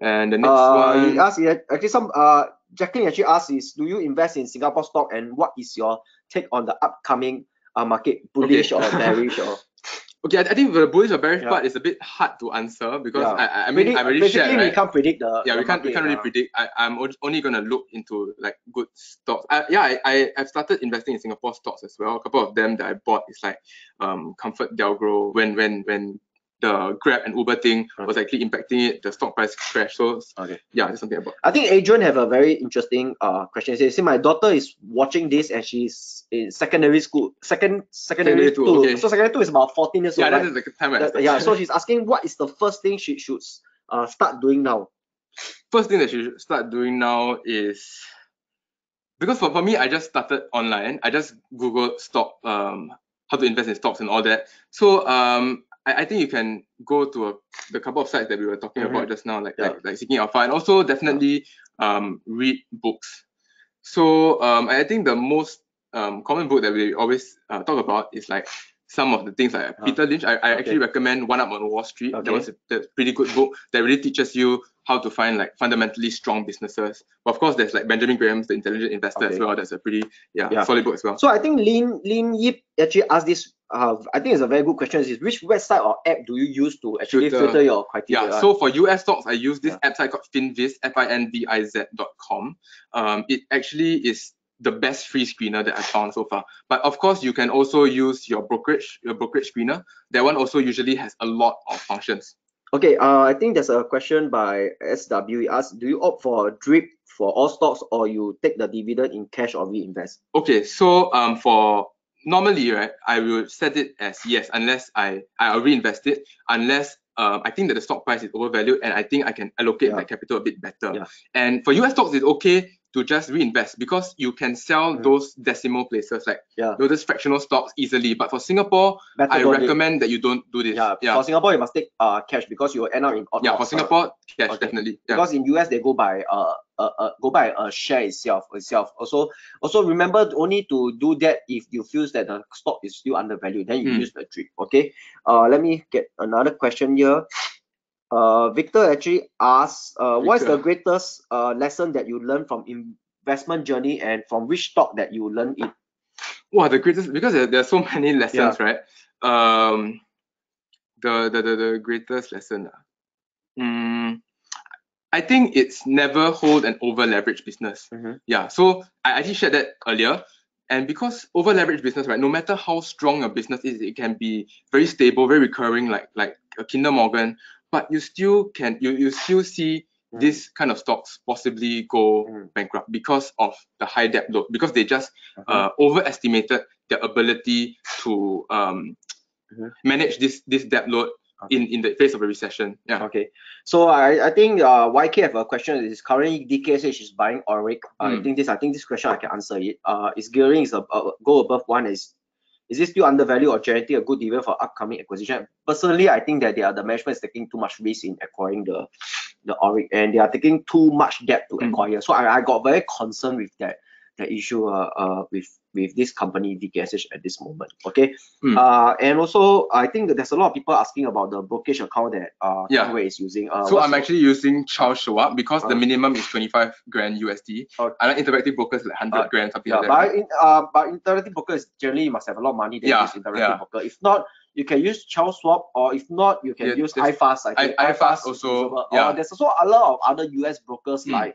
S2: And the next
S1: Uh,
S2: one,
S1: asked actually some uh Jacqueline actually asked is do you invest in Singapore stock and what is your take on the upcoming uh, market bullish or bearish or
S2: okay, I, I think the bullish or bearish
S1: Yeah.
S2: part is a bit hard to answer because
S1: Yeah.
S2: I, I- mean
S1: Predict-
S2: I already
S1: basically
S2: shared,
S1: we can't predict the
S2: yeah,
S1: the
S2: we can't we can't really predict. I, I'm only gonna look into like good stocks. I, yeah, I, I have started investing in Singapore stocks as well. A couple of them that I bought is like um ComfortDelGro when when when the Grab and Uber thing was actually impacting it, the stock price crashed. So
S1: Okay.
S2: yeah, that's something about.
S1: I think Adrian have a very interesting uh question. He see, my daughter is watching this and she's in secondary school, second secondary,
S2: Secondary two, okay.
S1: So secondary two is about 14 years
S2: Yeah,
S1: old.
S2: that
S1: right?
S2: is the time
S1: That- yeah. So she's asking what is the first thing she should uh, start doing now?
S2: first thing that she should start doing now is because for, for me I just started online. I just Googled stock um how to invest in stocks and all that. So um I, I think you can go to a, the couple of sites that we were talking about just now, like
S1: Mm-hmm. Yeah.
S2: like, like Seeking Alpha, and also definitely um read books. So um I think the most um common book that we always uh, talk about is like some of the things like
S1: Uh,
S2: Peter Lynch. I, I actually recommend One Up on Wall Street.
S1: Okay.
S2: That was a, that's pretty good book that really teaches you how to find like fundamentally strong businesses. But of course, there's like Benjamin Graham's The Intelligent Investor as well. That's a pretty yeah,
S1: Yeah.
S2: solid book as well.
S1: So I think Lin Lin Yip actually asked this. Uh, I think it's a very good question. Is which website or app do you use to actually
S2: Filter.
S1: filter your criteria?
S2: Yeah, so for US stocks, I use this
S1: Yeah.
S2: app site called Finviz, F-I-N-V-I-Z dot com. Um, it actually is the best free screener that I found so far. But of course, you can also use your brokerage, your brokerage screener. That one also usually has a lot of functions.
S1: Okay, uh, I think there's a question by SW. He asked, do you opt for a drip for all stocks or you take the dividend in cash or reinvest?
S2: Okay, so um, for normally, right, I will set it as yes, unless I I reinvest it, unless um, I think that the stock price is overvalued and I think I can allocate
S1: Yeah.
S2: my capital a bit better.
S1: Yeah.
S2: And for US stocks, it's okay to just reinvest because you can sell
S1: Mhm.
S2: those decimal places like
S1: Yeah.
S2: those fractional stocks easily. But for Singapore,
S1: Better
S2: I
S1: don't do it.
S2: recommend that you don't do this.
S1: Yeah,
S2: yeah,
S1: for Singapore, you must take uh, cash because you will end up in
S2: yeah. For
S1: uh,
S2: Singapore, cash
S1: okay.
S2: definitely. Yeah.
S1: because in US they go by uh, uh, uh go by a share itself itself. Also also remember only to do that if you feel that the stock is still undervalued, then you
S2: Mm.
S1: use the drip. Okay. Uh, let me get another question here. Uh, Victor actually asks, uh, what is the greatest uh lesson that you learned from investment journey and from which stock that you learned it?
S2: Wow, the greatest because there, there are so many lessons, right? Um, the the the, the greatest lesson. Mm, I think it's never hold an over leveraged business.
S1: Mhm.
S2: Yeah, so I actually shared that earlier. And because over leveraged business, right, no matter how strong a business is, it can be very stable, very recurring, like like a Kinder Morgan, but you still can you you still see
S1: Mm.
S2: this kind of stocks possibly go
S1: Mm.
S2: bankrupt because of the high debt load, because they just
S1: Uh-huh.
S2: uh, overestimated their ability to um,
S1: Mhm.
S2: manage this this debt load in in the face of a recession. Yeah.
S1: Okay, so I, I think uh, YK have a question. Is currently DKSH is buying Auric. I
S2: Mm.
S1: think this I think this question I can answer it. Uh, is gearing is a, uh, go above one is is this still undervalued or generating a good dividend for upcoming acquisition? Personally, I think that they are the management is taking too much risk in acquiring the the Auric and they are taking too much debt to
S2: Mm.
S1: acquire. So I, I got very concerned with that the issue uh, uh with with this company DKSH at this moment. Okay.
S2: Mm.
S1: Uh, and also I think that there's a lot of people asking about the brokerage account that uh
S2: Yeah.
S1: Kang Wei is using. Uh,
S2: So I'm actually using Charles Schwab because the
S1: Uh.
S2: minimum is 25 grand USD.
S1: Okay.
S2: I like interactive brokers like 100
S1: Uh,
S2: grand, something
S1: yeah,
S2: like
S1: but
S2: that.
S1: in, uh, but interactive broker is generally you must have a lot of money to
S2: Yeah,
S1: use interactive
S2: yeah.
S1: broker. If not, you can use Charles Schwab, or if not, you can
S2: Yeah,
S1: use iFast. I
S2: I-
S1: think
S2: iFast
S1: is
S2: also,
S1: usable.
S2: yeah.
S1: Or there's also a lot of other US brokers
S2: Mm.
S1: like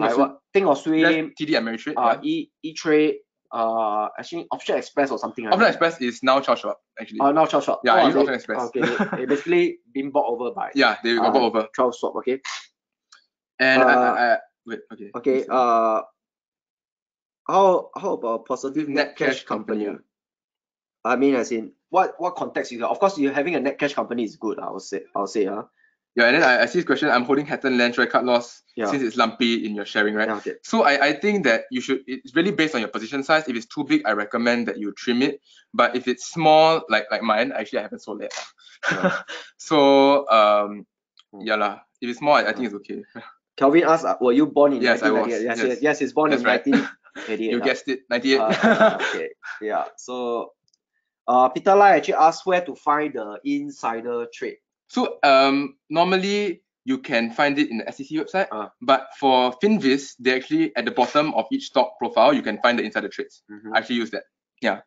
S2: Think of
S1: what Think or Swim,
S2: TD Ameritrade.
S1: uh,
S2: yeah.
S1: E E Trade, uh, actually Option Express or something. like
S2: Option. Express is now Charles Schwab actually.
S1: Oh, now Charles Schwab.
S2: Yeah,
S1: oh, they-
S2: Option Express.
S1: Okay, they basically been bought over by
S2: yeah, they got
S1: uh,
S2: bought over.
S1: Charles Schwab. Okay.
S2: And I,
S1: uh,
S2: I, I, wait, okay.
S1: Okay. Uh, how how about positive net,
S2: Net
S1: cash,
S2: cash
S1: company?
S2: company,
S1: I mean, as in what what context you got? Of course, you having a net cash company is good. I would say. I would say. Uh,
S2: Yeah, and then I, I see this question. I'm holding Hatton Land. Should I cut loss
S1: Yeah.
S2: since it's lumpy in your sharing, right?
S1: Yeah, okay.
S2: So I, I think that you should. It's really based on your position size. If it's too big, I recommend that you trim it. But if it's small, like like mine, actually I haven't sold it.
S1: Yeah.
S2: so um,
S1: Hmm.
S2: yeah lah. If it's small, I, I think it's okay.
S1: Kelvin asked, uh, were you born in
S2: Yes, I was.
S1: 1998? Yes,
S2: Yes.
S1: yes, yes, he's born
S2: That's
S1: in
S2: right.
S1: 1988.
S2: you guessed it. 98.
S1: Uh, okay, yeah. So, uh, Peter Lai actually asked where to find the insider trade.
S2: So um, normally you can find it in the SEC website,
S1: Ah.
S2: but for Finviz, they actually at the bottom of each stock profile, you can find the insider trades.
S1: Mhm.
S2: I actually use that. Yeah.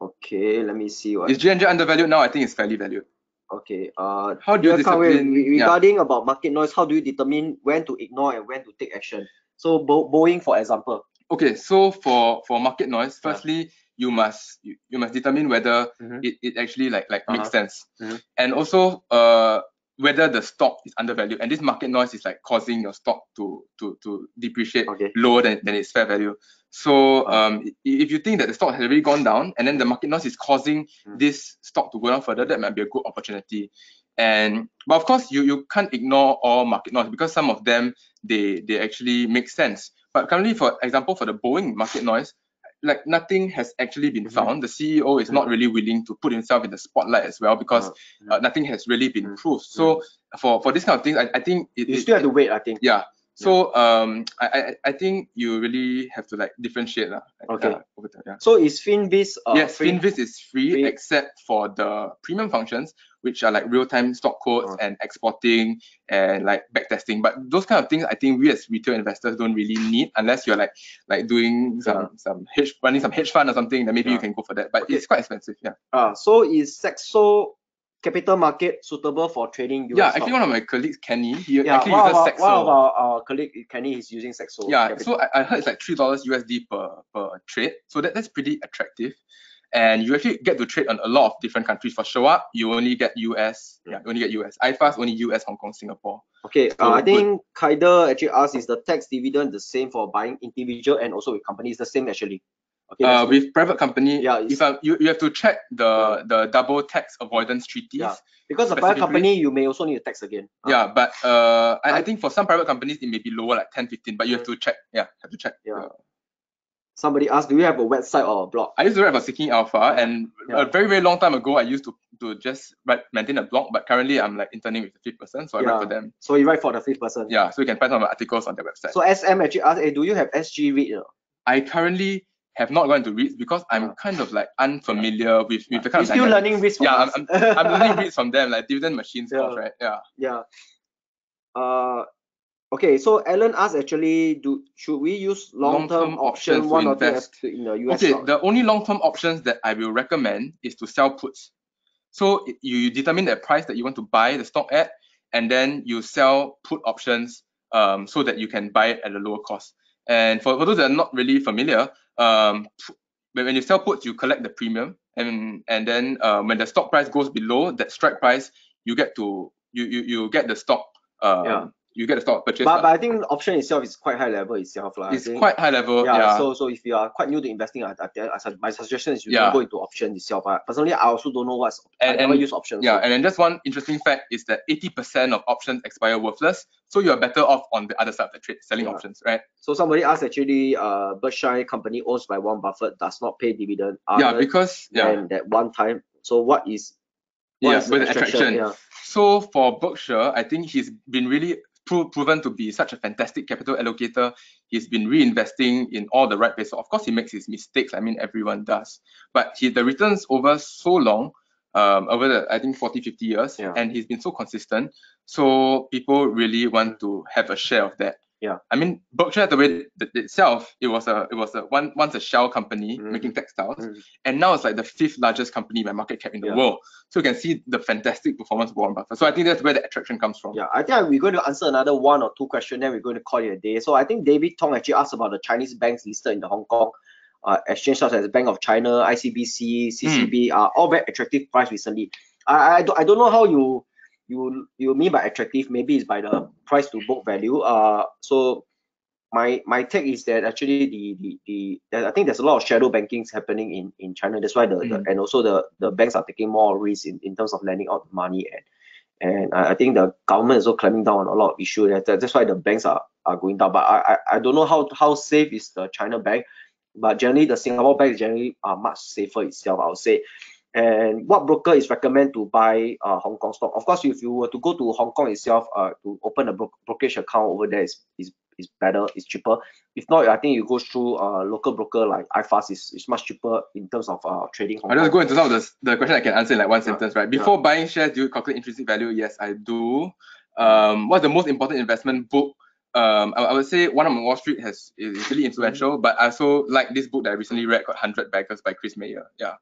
S1: Okay, let me see what.
S2: Is J&J undervalued now? I think it's fairly valued.
S1: Okay, uh,
S2: How do you
S1: Dear Kang Wei,
S2: discipline?
S1: re-
S2: yeah.
S1: regarding about market noise, how do you determine when to ignore and when to take action? So, Bo- Boeing, for example.
S2: Okay, so for for market noise, firstly you must you, you must determine whether
S1: Mhm.
S2: it, it actually like like makes
S1: Uh-huh.
S2: sense,
S1: Mhm.
S2: and also uh whether the stock is undervalued, and this market noise is like causing your stock to to to depreciate
S1: Okay.
S2: lower than, than its fair value. So
S1: Ah.
S2: um if you think that the stock has already gone down, and then the market noise is causing
S1: Mm.
S2: this stock to go down further, that might be a good opportunity. And but of course you you can't ignore all market noise because some of them they they actually make sense. But currently, for example, for the Boeing market noise, like nothing has actually been
S1: Mhm.
S2: found. The CEO is not really willing to put himself in the spotlight as well because
S1: Uh,
S2: uh, nothing has really been proved. So for for this kind of things, I, I think it,
S1: you
S2: it-
S1: still have to wait, I think.
S2: yeah. So um, I, I I think you really have to like differentiate lah.
S1: Okay.
S2: Uh, over time, yeah.
S1: So, is Finviz uh,
S2: yes,
S1: free?
S2: Is free,
S1: free.
S2: except for the premium functions, which are like real-time stock codes
S1: Oh. Uh-huh.
S2: and exporting and like backtesting. But those kind of things, I think we as retail investors don't really need unless you're like like doing some uh-huh. some hedge running some hedge fund or something. Then maybe you
S1: uh-huh.
S2: can go for that. But
S1: Okay.
S2: it's quite expensive. Yeah.
S1: Uh, so, is Saxo capital market suitable for trading US
S2: yeah.
S1: stock?
S2: Actually, one of my colleagues, Kenny, he
S1: yeah,
S2: actually uses
S1: our,
S2: Saxo.
S1: one of our, our colleague Kenny is using Saxo.
S2: Yeah,
S1: capital.
S2: so I, I heard it's like three dollars USD per per trade. So that, that's pretty attractive. And you actually get to trade on a lot of different countries. For show up, you only get US. Yeah, only get US. iFast only US, Hong Kong, Singapore.
S1: Okay,
S2: So
S1: uh, I think Kaider actually asked, is the tax dividend the same for buying individual and also with companies? The same actually. Okay,
S2: Uh, with private company,
S1: Yeah,
S2: if I, you, you have to check the the double tax avoidance treaties.
S1: Yeah. because the private company, you may also need to tax again. Uh,
S2: Yeah, but uh, I, I
S1: I-
S2: think for some private companies it may be lower, like 10, 15, but you have to check. Yeah, have to check.
S1: Yeah. Somebody asked, do you have a website or a blog?
S2: I used to write about Seeking Alpha, and
S1: Yeah.
S2: a very very long time ago, I used to to just write maintain a blog, but currently I'm like interning with the fifth person, so I write for them.
S1: So you write for the fifth person.
S2: Yeah, so you can find some articles on their website.
S1: So SM actually asked, hey, do you have SG REIT?
S2: I currently have not gone to REITs because I'm
S1: Yeah.
S2: kind of like unfamiliar with, with the
S1: You're
S2: kind of
S1: still
S2: dynamics.
S1: learning risk from
S2: Yeah. I'm, I'm, I'm learning REITs from them, like dividend machines,
S1: Yeah.
S2: stuff, right? Yeah.
S1: Yeah. Uh, okay, so Alan asked actually, do should we use long-term
S2: Long-term
S1: option
S2: options to
S1: one or two
S2: invest.
S1: F- in the US
S2: Okay,
S1: stock?
S2: the only long-term options that I will recommend is to sell puts. So i- you determine the price that you want to buy the stock at, and then you sell put options um, so that you can buy it at a lower cost. And for, for those that are not really familiar, um, when when you sell puts, you collect the premium, and and then uh, when the stock price goes below that strike price, you get to you you, you get the stock. Um,
S1: Yeah.
S2: You get the stock purchase.
S1: But, but I think option itself is quite high level itself. I
S2: it's
S1: think.
S2: quite high level.
S1: yeah,
S2: Yeah.
S1: So so if you are quite new to investing, I, I, my suggestion is you
S2: Yeah.
S1: go into option itself. Personally, I also don't know what's
S2: And-
S1: I never
S2: and-
S1: use options.
S2: Yeah,
S1: so-
S2: and then just one interesting fact is that 80% of options expire worthless. So you're better off on the other side of the trade, selling
S1: Yeah.
S2: options, right?
S1: So somebody asked actually, uh, Berkshire company owned by Warren Buffett does not pay dividend
S2: yeah, because yeah,
S1: that one time. So what is what
S2: yeah, with the attraction.
S1: Yeah.
S2: So for Berkshire, I think he's been really pro- proven to be such a fantastic capital allocator. He's been reinvesting in all the right places. Of course, he makes his mistakes. I mean, everyone does. But he the returns over so long, um, over the I think 40, 50 years,
S1: Yeah.
S2: and he's been so consistent. So people really want to have a share of that.
S1: Yeah.
S2: I mean, Berkshire Hathaway th- itself, it was a it was a one once a shell company
S1: Mhm.
S2: making textiles,
S1: Mhm.
S2: and now it's like the fifth largest company by market cap in the
S1: Yeah.
S2: world. So you can see the fantastic performance of Warren Buffett. So I think that's where the attraction comes from.
S1: Yeah, I think we're going to answer another one or two questions, then we're going to call it a day. So I think David Tong actually asked about the Chinese banks listed in the Hong Kong uh, exchange, such as Bank of China, ICBC, CCB,
S2: Hmm.
S1: are all very attractive price recently. I, I, don't, I don't know how you you you mean by attractive. Maybe it's by the price to book value. Uh, so my my take is that actually the the, the I think there's a lot of shadow bankings happening in in China. That's why the, the
S2: Mm.
S1: and also the the banks are taking more risk in, in terms of lending out money and and I, think the government is also clamping down on a lot of issues. That, that's why the banks are, are going down. But I, I, I don't know how, how safe is the China bank, but generally the Singapore bank is generally are much safer itself, I would say. And what broker is recommend to buy uh, Hong Kong stock? Of course, if you were to go to Hong Kong itself uh, to open a bro brokerage account over there is, is is better, it's cheaper. If not, I think you go through a local broker like iFast is, is much cheaper in terms of uh, trading.
S2: Hong I'll just go into some of the, the question I can answer in like one yeah. sentence, right? Before yeah. buying shares, do you calculate intrinsic value? Yes, I do. Um, what's the most important investment book? Um, I, I, would say one on Wall Street has is really influential, but I also like this book that I recently read called 100 Baggers by Chris Mayer. Yeah.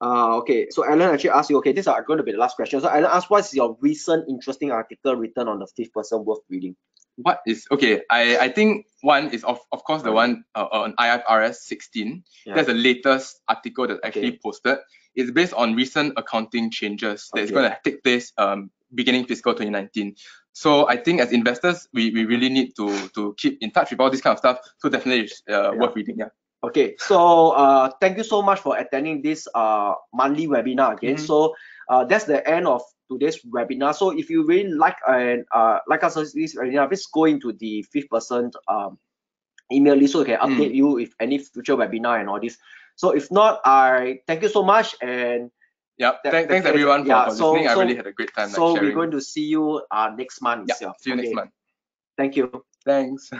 S1: Uh, okay, so Alan actually asked you, okay, these are going to be the last question. So Alan asked, what's your recent interesting article written on the fifth person worth reading?
S2: What is, okay, I, I think one is of, of course the one uh, on IFRS 16. Yeah. That's the latest article that actually okay. posted. It's based on recent accounting changes that's okay. going to take place um, beginning fiscal 2019. So I think as investors, we, we really need to to keep in touch with all this kind of stuff. So definitely it's uh, yeah. worth reading. Yeah.
S1: Okay, so uh, thank you so much for attending this uh, monthly webinar again. Mm -hmm. So uh, that's the end of today's webinar. So if you really like and uh, like us this webinar, please go into the fifth person um, email list so we can update mm. you if any future webinar and all this. So if not, I thank you so much and
S2: yeah, thanks, thanks everyone for, yeah, for listening. So, I really had a great time.
S1: So like, we're going to see you uh, next month.
S2: Yeah, see you okay. next month.
S1: Thank you.
S2: Thanks.